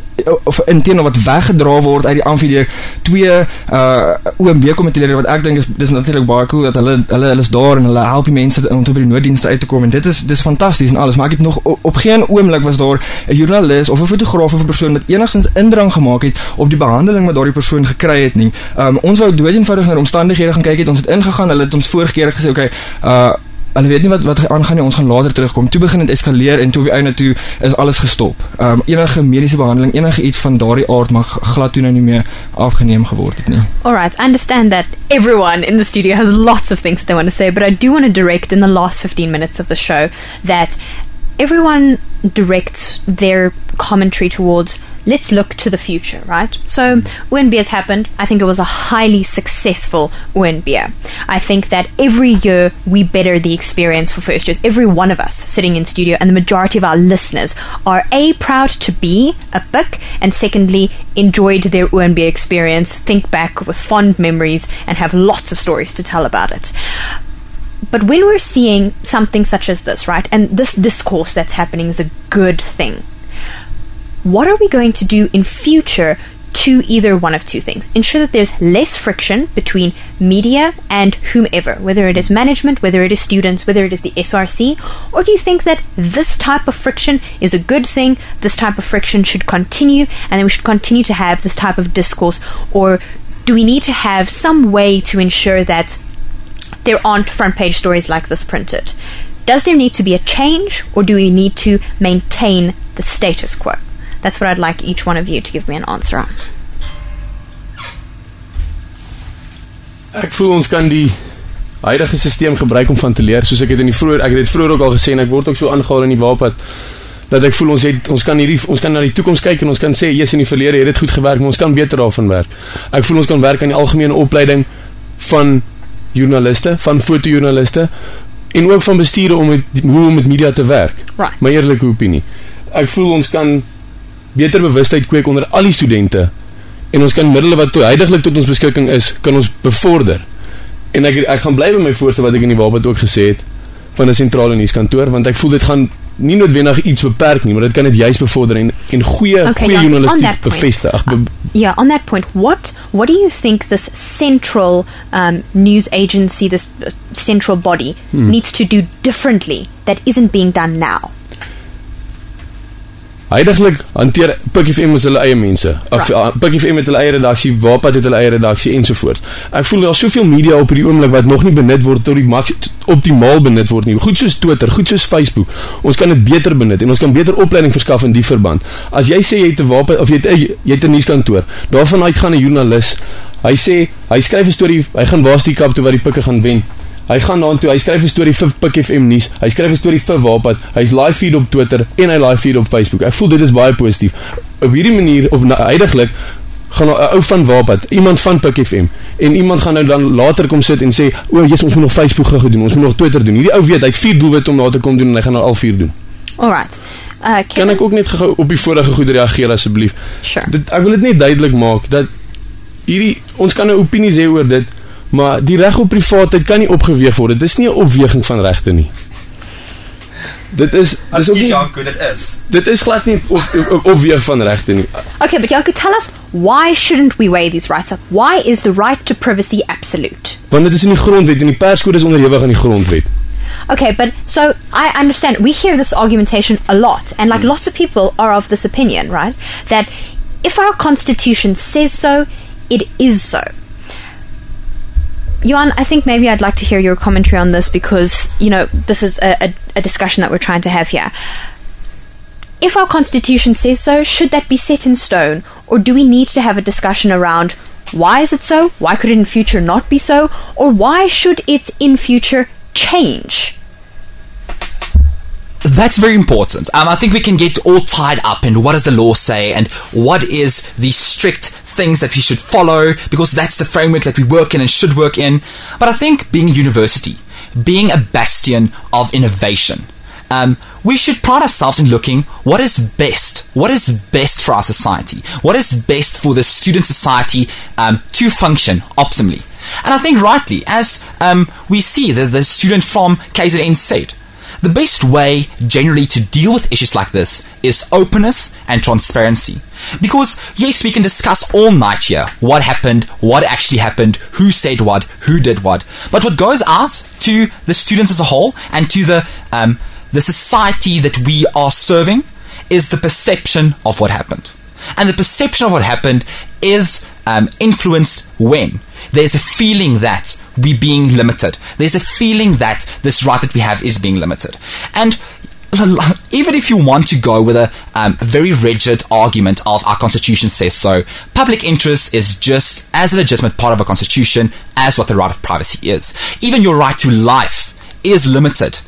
Speaker 4: of inteno wat weggedra word uit die amfideur twee uh OMB komiteelede wat ek dink is dis natuurlik baie cool dat hulle hulle hulle is daar en hulle help die mense om te by die nooddienste uit te kom en dit is dis fantasties en alles maar ek het nog op geen oomblik was daar 'n joernalis of 'n fotograaf of 'n persoon wat enigstens indrang gemaak het op die behandeling wat daardie persoon gekry het nie. Um ons wou dood eenvoudig na omstandighede gaan kyk het ons het ingegaan hulle het ons voorgekeer gesê okay uh hulle weet nie wat wat aangaan nie ons gaan later terugkom. Toe begin dit eskaleer en toe op die einde toe is alles gestop. Um, enige mediese behandeling enige iets van daardie aard mag glad toe nou nie meer afgeneem geword het nie.
Speaker 2: Alright, I understand that everyone in the studio has lots of things that they want to say, but I do want to direct in the last 15 minutes of the show that everyone directs their commentary towards let's look to the future, right? So UNB has happened. I think it was a highly successful UNB. I think that every year we better the experience for first years. Every one of us sitting in studio and the majority of our listeners are A, proud to be a Puk, and secondly, enjoyed their UNB experience, think back with fond memories, and have lots of stories to tell about it. But when we're seeing something such as this, right, and this discourse that's happening is a good thing, what are we going to do in future to either one of two things? Ensure that there's less friction between media and whomever whether it is management whether it is students whether it is the src or do you think that this type of friction is a good thing this type of friction should continue and then we should continue to have this type of discourse? Or do we need to have some way to ensure that there aren't front page stories like this printed does there need to be a change or do we need to maintain the status quo that's what I'd like each one of you to give me an answer on.
Speaker 3: Ek voel ons kan die huidige stelsel gebruik om van te leer, soos ek het in die vroeër ek het dit vroeër ook al gesê en ek word ook so aangehaal in die waapad dat ek voel ons het ons kan hierdie ons kan na die toekoms kyk en ons kan sê jy's in die verlede het dit goed gewerk, maar ons kan beter daarvan werk. Ek voel ons kan werk aan die algemene opleiding van joernaliste, van fotojoernaliste en ook van bestuurders om met hoe om met media te werk.
Speaker 2: Right.
Speaker 3: My eerlike opinie. Ek voel ons kan beter bewustheid kweek onder al die studente en ons kan middele wat huidigelik tot ons beskikking is, kan ons bevorder. En ek ek gaan bly by my voorstel wat ek in die Waapad ook gesê het van 'n sentrale nuuskantoor want ek voel dit gaan nie noodwendig iets beperk nie, maar dit kan dit juis bevorder en en goeie
Speaker 2: Okay,
Speaker 3: goeie
Speaker 2: yeah, on
Speaker 3: journalistiek
Speaker 2: that point.
Speaker 3: bevestig. Be,
Speaker 2: Yeah, on that point, what what do you think this central um, news agency, this uh, central body, needs to do differently that isn't being done now?
Speaker 3: Huidigelik hanteer Pick FM as hulle eie mense. Of
Speaker 2: Right.
Speaker 3: uh, Pick FM het hulle eie redaksie, Waapad het hulle eie redaksie ensovoorts. Ek voel daar's soveel media op hierdie oomblik wat nog nie benut word tot die maks optimaal benut word nie. Goed soos Twitter, goed soos Facebook. Ons kan dit beter benut en ons kan beter opleiding verskaf in die verband. As jy sê jy het 'n wapen of jy het 'n- jy het 'n nuuskantoor, daarvan uit gaan 'n joernalis. Hy sê hy skryf 'n storie, hy gaan waar's die kap toe wat die pikke gaan wen. Hy gaan daartoe, hy skryf 'n storie vir Pik FM nuus. Hy skryf 'n storie vir Waapad. Hy's live feed op Twitter en hy live feed op Facebook. Ek voel dit is baie positief. Op hierdie manier op huidigelik gaan 'n ou van Waapad, iemand van Pik FM en iemand gaan nou dan later kom sit en sê, "O, jy's ons moet nog Facebook gou doen. Ons moet nog Twitter doen." Hierdie ou weet hy het vier doelwitte om daar te kom doen en hy gaan nou al vier doen.
Speaker 2: All right. Uh,
Speaker 3: Kan
Speaker 2: Kevin?
Speaker 3: ek ook net gou op die vorige goed reageer asseblief?
Speaker 2: Sure.
Speaker 3: Dit ek wil dit net duidelik maak dat hierdie ons kan nou opinies hê oor dit, maar die reg op privaatheid kan nie opgeweeg word. Dit is nie 'n opweging van regte nie. Dit is dis ook nie,
Speaker 1: good it is.
Speaker 3: dit is glad nie op, op, op, opweeg van regte nie.
Speaker 2: Okay, but Janko, tell us why shouldn't we weigh these rights up? Why is the right to privacy absolute?
Speaker 3: Want dit is in die grondwet en die perskode is onderhewig aan die grondwet.
Speaker 2: Okay, but so I understand. We hear this argumentation a lot, and like lots of people are of this opinion, right? That if our constitution says so, it is so. Johan, I think maybe I'd like to hear your commentary on this because, you know, this is a, a, a discussion that we're trying to have here. If our constitution says so, should that be set in stone? Or do we need to have a discussion around why is it so? Why could it in future not be so? Or why should it in future change?
Speaker 1: That's very important. Um, I think we can get all tied up in what does the law say and what is the strict things that we should follow because that's the framework that we work in and should work in. But I think being a university, being a bastion of innovation, um, we should pride ourselves in looking what is best. What is best for our society? What is best for the student society um, to function optimally? And I think rightly, as um, we see that the student from KZN said, the best way generally to deal with issues like this is openness and transparency. Because, yes, we can discuss all night here what happened, what actually happened, who said what, who did what. But what goes out to the students as a whole and to the, um, the society that we are serving is the perception of what happened. And the perception of what happened is um, influenced when there's a feeling that we're being limited. There's a feeling that this right that we have is being limited. And even if you want to go with a um, very rigid argument of our constitution says so, public interest is just as a legitimate part of a constitution as what the right of privacy is. Even your right to life is limited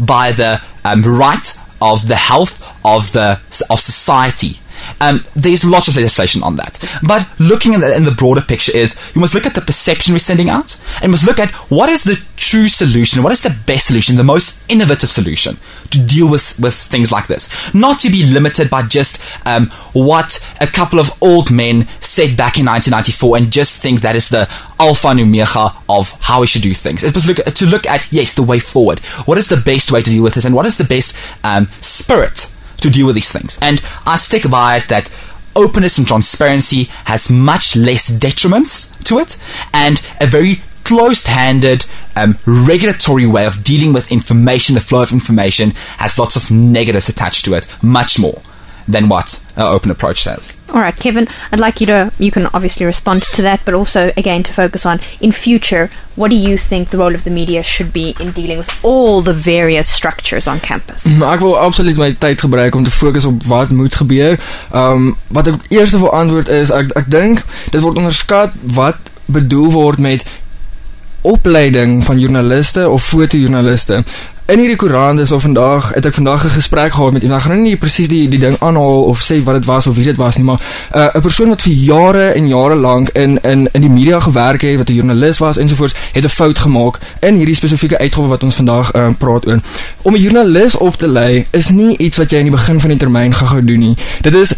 Speaker 1: by the um, right of the health of the of society. Um, there's lots of legislation on that. But looking in the, in the broader picture is you must look at the perception we're sending out and must look at what is the true solution, what is the best solution, the most innovative solution to deal with, with things like this. Not to be limited by just um, what a couple of old men said back in 1994 and just think that is the alpha and omega of how we should do things. It must look to look at, yes, the way forward. What is the best way to deal with this and what is the best um, spirit to deal with these things. And I stick by it that openness and transparency has much less detriments to it and a very closed-handed um, regulatory way of dealing with information, the flow of information, has lots of negatives attached to it, much more than what an open approach has.
Speaker 2: All right, Kevin, I'd like you to, you can obviously respond to that, but also, again, to focus on in future, what do you think the role of the media should be in dealing with all the various structures on campus?
Speaker 4: Maar ek wil absoluut my tyd gebruik om te fokus op wat moet gebeur. Um wat ek eers wil antwoord is ek ek dink dit word onderskat wat bedoel word met opleiding van joernaliste of fotojoernaliste. In hierdie koerant is of vandag het ek vandag 'n gesprek gehad met iemand. Ek gaan nou nie presies die die ding aanhaal of sê wat dit was of wie dit was nie, maar uh, 'n uh, persoon wat vir jare en jare lank in in in die media gewerk het, wat 'n joernalis was ensovoorts, het 'n fout gemaak in hierdie spesifieke uitgawe wat ons vandag uh, praat oor. Om 'n joernalis op te lei is nie iets wat jy aan die begin van die termyn gou-gou doen nie. Dit is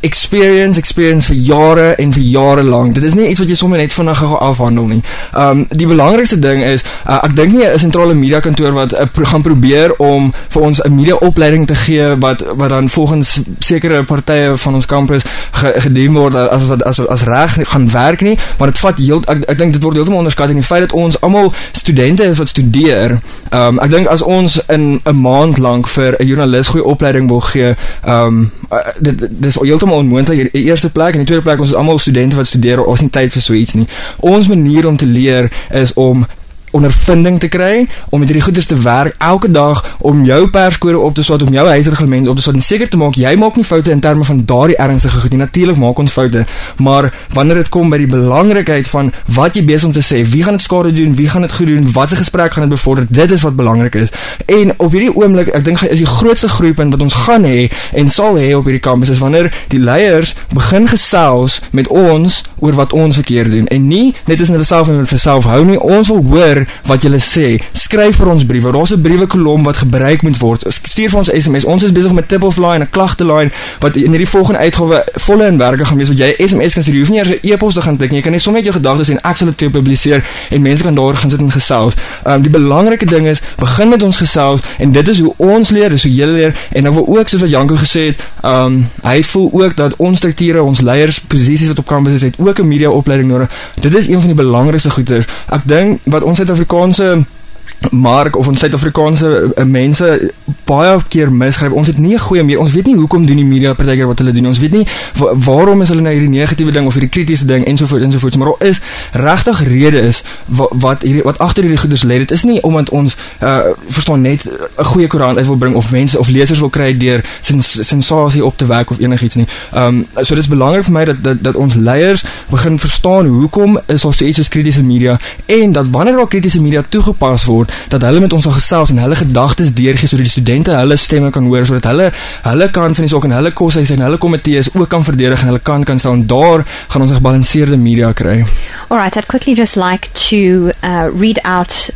Speaker 4: experience experience vir jare en vir jare lank. Dit is nie iets wat jy sommer net vinnig gou afhandel nie. Um die belangrikste ding is uh, ek dink nie 'n sentrale media kantoor wat uh, pro gaan probeer om vir ons 'n media opleiding te gee wat wat dan volgens sekere partye van ons kampus ge, gedien word as as as, as reg gaan werk nie, want dit vat heel ek, ek dink dit word heeltemal onderskat in die feit dat ons almal studente is wat studeer. Um ek dink as ons in 'n maand lank vir 'n joernalis goeie opleiding wil gee, um uh, dit dis heeltemal heeltemal onmoontlik. Die eerste plek en die tweede plek ons is almal studente wat studeer. Ons het nie tyd vir so iets nie. Ons manier om te leer is om ondervinding te kry om met hierdie goeders te werk elke dag om jou perskode op te swat om jou huisreglement op te swat en seker te maak jy maak nie foute in terme van daardie ernstige goed nie. Natuurlik maak ons foute maar wanneer dit kom by die belangrikheid van wat jy besig om te sê wie gaan dit skade doen wie gaan dit goed doen watse gesprek gaan dit bevorder dit is wat belangrik is. En op hierdie oomblik ek dink is die grootste groeipunt wat ons gaan hê en sal hê op hierdie kampus is wanneer die leiers begin gesels met ons oor wat ons verkeerd doen. En nie net is hulle self en vir self hou nie ons wil hoor hoor wat julle sê. Skryf vir ons briewe. Daar's 'n briewe kolom wat gebruik moet word. Stuur vir ons SMS. Ons is besig met tip of line, 'n klagte line wat in hierdie volgende uitgawe volle in werke gaan wees wat jy SMS kan stuur. Jy hoef nie eers 'n e-pos te gaan tik nie. Jy kan net sommer net jou gedagtes en ek sal dit vir jou publiseer en mense kan daar gaan sit en gesels. Ehm um, die belangrike ding is begin met ons gesels en dit is hoe ons leer, dis hoe jy leer en ek wil ook soos wat Janko gesê het, ehm um, hy voel ook dat ons strukture, ons leiers posisies wat op kampus is, het ook 'n media opleiding nodig. Dit is een van die belangrikste goeders. Ek dink wat ons Suid-Afrikaanse mark of ons Suid-Afrikaanse uh, mense baie keer misgryp. Ons het nie 'n goeie meer. Ons weet nie hoekom doen die media partykeer wat hulle doen. Ons weet nie wa waarom is hulle nou hierdie negatiewe ding of hierdie kritiese ding ensovoorts ensovoorts. Maar daar is regtig redes is wa wat hierdie wat agter hierdie goeders lê. Dit is nie omdat ons uh verstaan net 'n goeie koerant uit wil bring of mense of lesers wil kry deur sens sensasie op te wek of enigiets nie. Um so dit is belangrik vir my dat dat dat ons leiers begin verstaan hoekom is ons so iets soos kritiese media en dat wanneer daar kritiese media toegepas word dat hulle met ons sal gesels en hulle gedagtes deurgee sodat die studente hulle stemme kan hoor sodat hulle hulle kan van die saak en hulle koshuis en hulle komitees ook kan verdedig en hulle kan kan stel en daar gaan ons 'n gebalanseerde media kry.
Speaker 2: All right, I'd quickly just like to uh, read out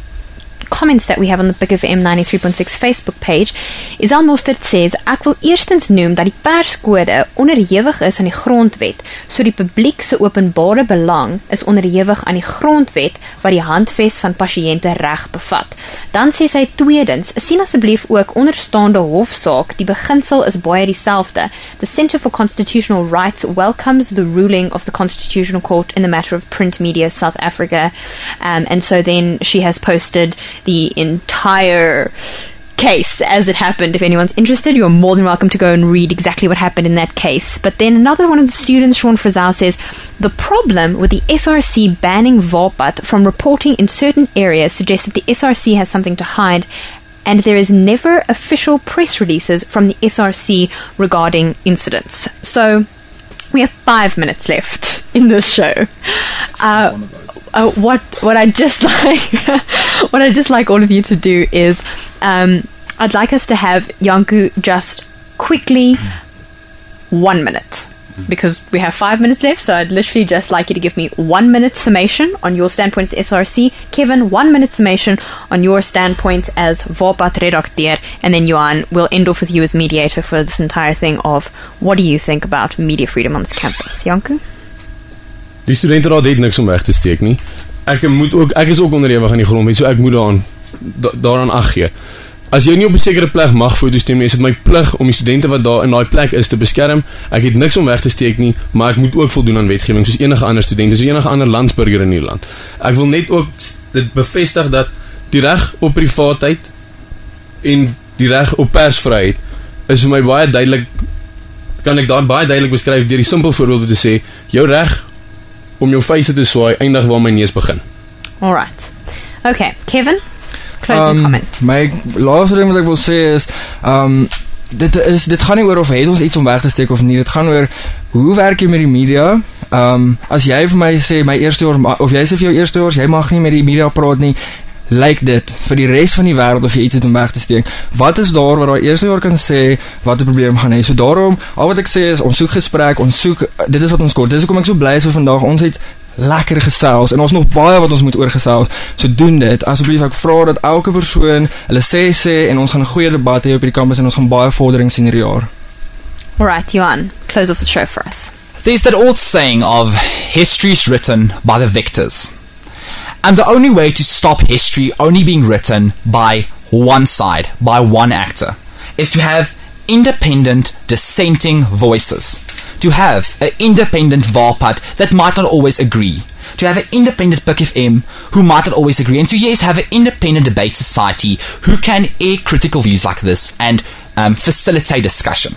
Speaker 2: comments that we have on the PUK FM 93.6 Facebook page, is Mostert says, ek wil eerstens noem dat die perskode onderhewig is aan die grondwet, so die publiek se openbare belang is onderhewig aan die grondwet wat die handves van pasiënte reg bevat. Dan sê sy tweedens, sien asseblief ook onderstaande hofsaak, die beginsel is baie dieselfde. The Centre for Constitutional Rights welcomes the ruling of the Constitutional Court in the matter of print media South Africa. Um, and so then she has posted the entire case as it happened. If anyone's interested, you're more than welcome to go and read exactly what happened in that case. But then another one of the students, Sean Frazau, says the problem with the SRC banning Wapad from reporting in certain areas suggests that the SRC has something to hide. And there is never official press releases from the SRC regarding incidents. So we have five minutes left in this show. Uh, uh, what what I just like what I just like all of you to do is um, I'd like us to have Janco just quickly one minute. Because we have five minutes left, so I'd literally just like you to give me one minute summation on your standpoint as SRC. Kevin, one minute summation on your standpoint as Wapad redacteur, and then Johan, we'll end off with you as mediator for this entire thing of what do you think about media freedom on this campus? Janco?
Speaker 3: Die studenteraad het niks om weg te steek nie. Ek moet ook ek is ook onderhewig aan die grondwet, so ek moet daaraan da, daaraan ag gee. As jy nie op 'n sekere plek mag fotostem nie, is dit my plig om die studente wat daar in daai plek is te beskerm. Ek het niks om weg te steek nie, maar ek moet ook voldoen aan wetgewing soos enige ander student, soos enige ander landsburger in hierdie land. Ek wil net ook dit bevestig dat die reg op privaatheid en die reg op persvryheid is vir my baie duidelik kan ek daai baie duidelik beskryf deur die simpel voorbeeld te sê jou reg om jou vuise te swaai eindig waar my neus begin.
Speaker 2: All right. Okay, Kevin, closing
Speaker 4: Um,
Speaker 2: comment.
Speaker 4: My laaste ding wat ek wil sê is um dit is dit gaan nie oor of het ons iets om weg te steek of nie. Dit gaan oor hoe werk jy met die media? Um as jy vir my sê my eerste jaar ma- of jy sê vir jou eerste jaar jy mag nie met die media praat nie, lyk dit vir die res van die wêreld of jy iets het om weg te steek. Wat is daar wat daai eerste jaar kan sê wat 'n probleem gaan hê? So daarom al wat ek sê is ons soek gesprek, ons soek dit is wat ons kort. Dis hoekom ek so bly is vir vandag. Ons het lekker gesels en ons nog baie wat ons moet oorgesels. So doen dit. Asseblief ek vra dat elke persoon hulle sê sê en ons gaan 'n goeie debat hê op hierdie kampus en ons gaan baie vordering sien hierdie jaar.
Speaker 2: All right, Johan, close off the show for us.
Speaker 1: There's that old saying of history is written by the victors. And the only way to stop history only being written by one side, by one actor, is to have independent, dissenting voices. To have an independent Wapad that might not always agree. To have an independent PUK FM who might not always agree. And to, yes, have an independent debate society who can air critical views like this and um, facilitate discussion.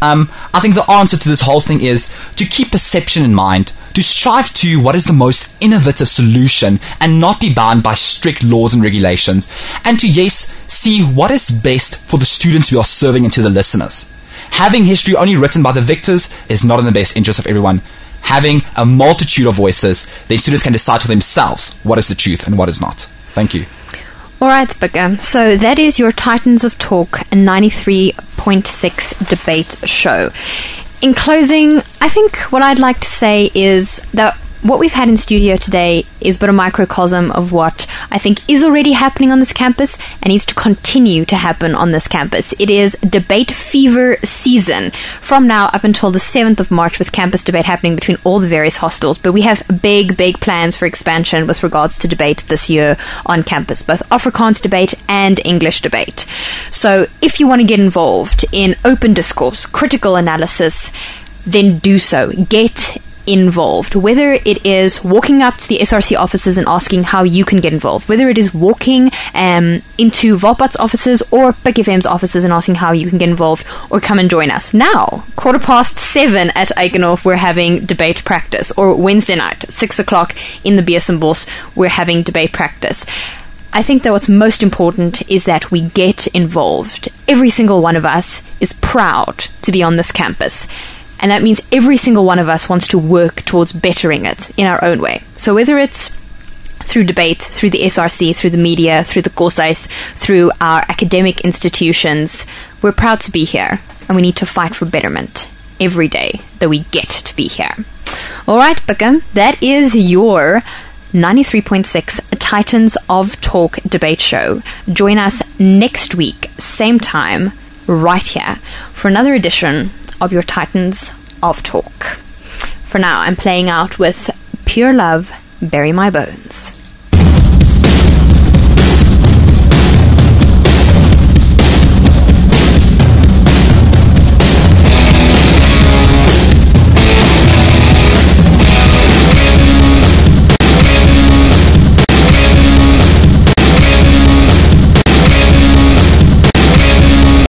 Speaker 1: Um, I think the answer to this whole thing is to keep perception in mind, to strive to what is the most innovative solution and not be bound by strict laws and regulations, and to, yes, see what is best for the students we are serving and to the listeners. Having history only written by the victors is not in the best interest of everyone. Having a multitude of voices, the students can decide for themselves what is the truth and what is not. Thank you.
Speaker 2: All right, Bigger. So that is your Titans of Talk 93.6 debate show. In closing, I think what I'd like to say is that what we've had in studio today is but a microcosm of what I think is already happening on this campus and needs to continue to happen on this campus. It is debate fever season from now up until the 7th of March with campus debate happening between all the various hostels. But we have big, big plans for expansion with regards to debate this year on campus, both Afrikaans debate and English debate. So if you want to get involved in open discourse, critical analysis, then do so. Get involved. Whether it is walking up to the SRC offices and asking how you can get involved, whether it is walking um, into Wapad's offices or PUK FM's offices and asking how you can get involved or come and join us. Now, quarter past seven at Eikenhof, we're having debate practice, or Wednesday night, six o'clock in the Boss, we're having debate practice. I think that what's most important is that we get involved. Every single one of us is proud to be on this campus. And that means every single one of us wants to work towards bettering it in our own way. So whether it's through debate, through the SRC, through the media, through the Corsais, through our academic institutions, we're proud to be here and we need to fight for betterment every day that we get to be here. All right, PUK FM, that is your 93.6 Titans of Talk debate show. Join us next week, same time, right here, for another edition of your Titans of Talk. For now, I'm playing out with Pure Love, Bury My Bones.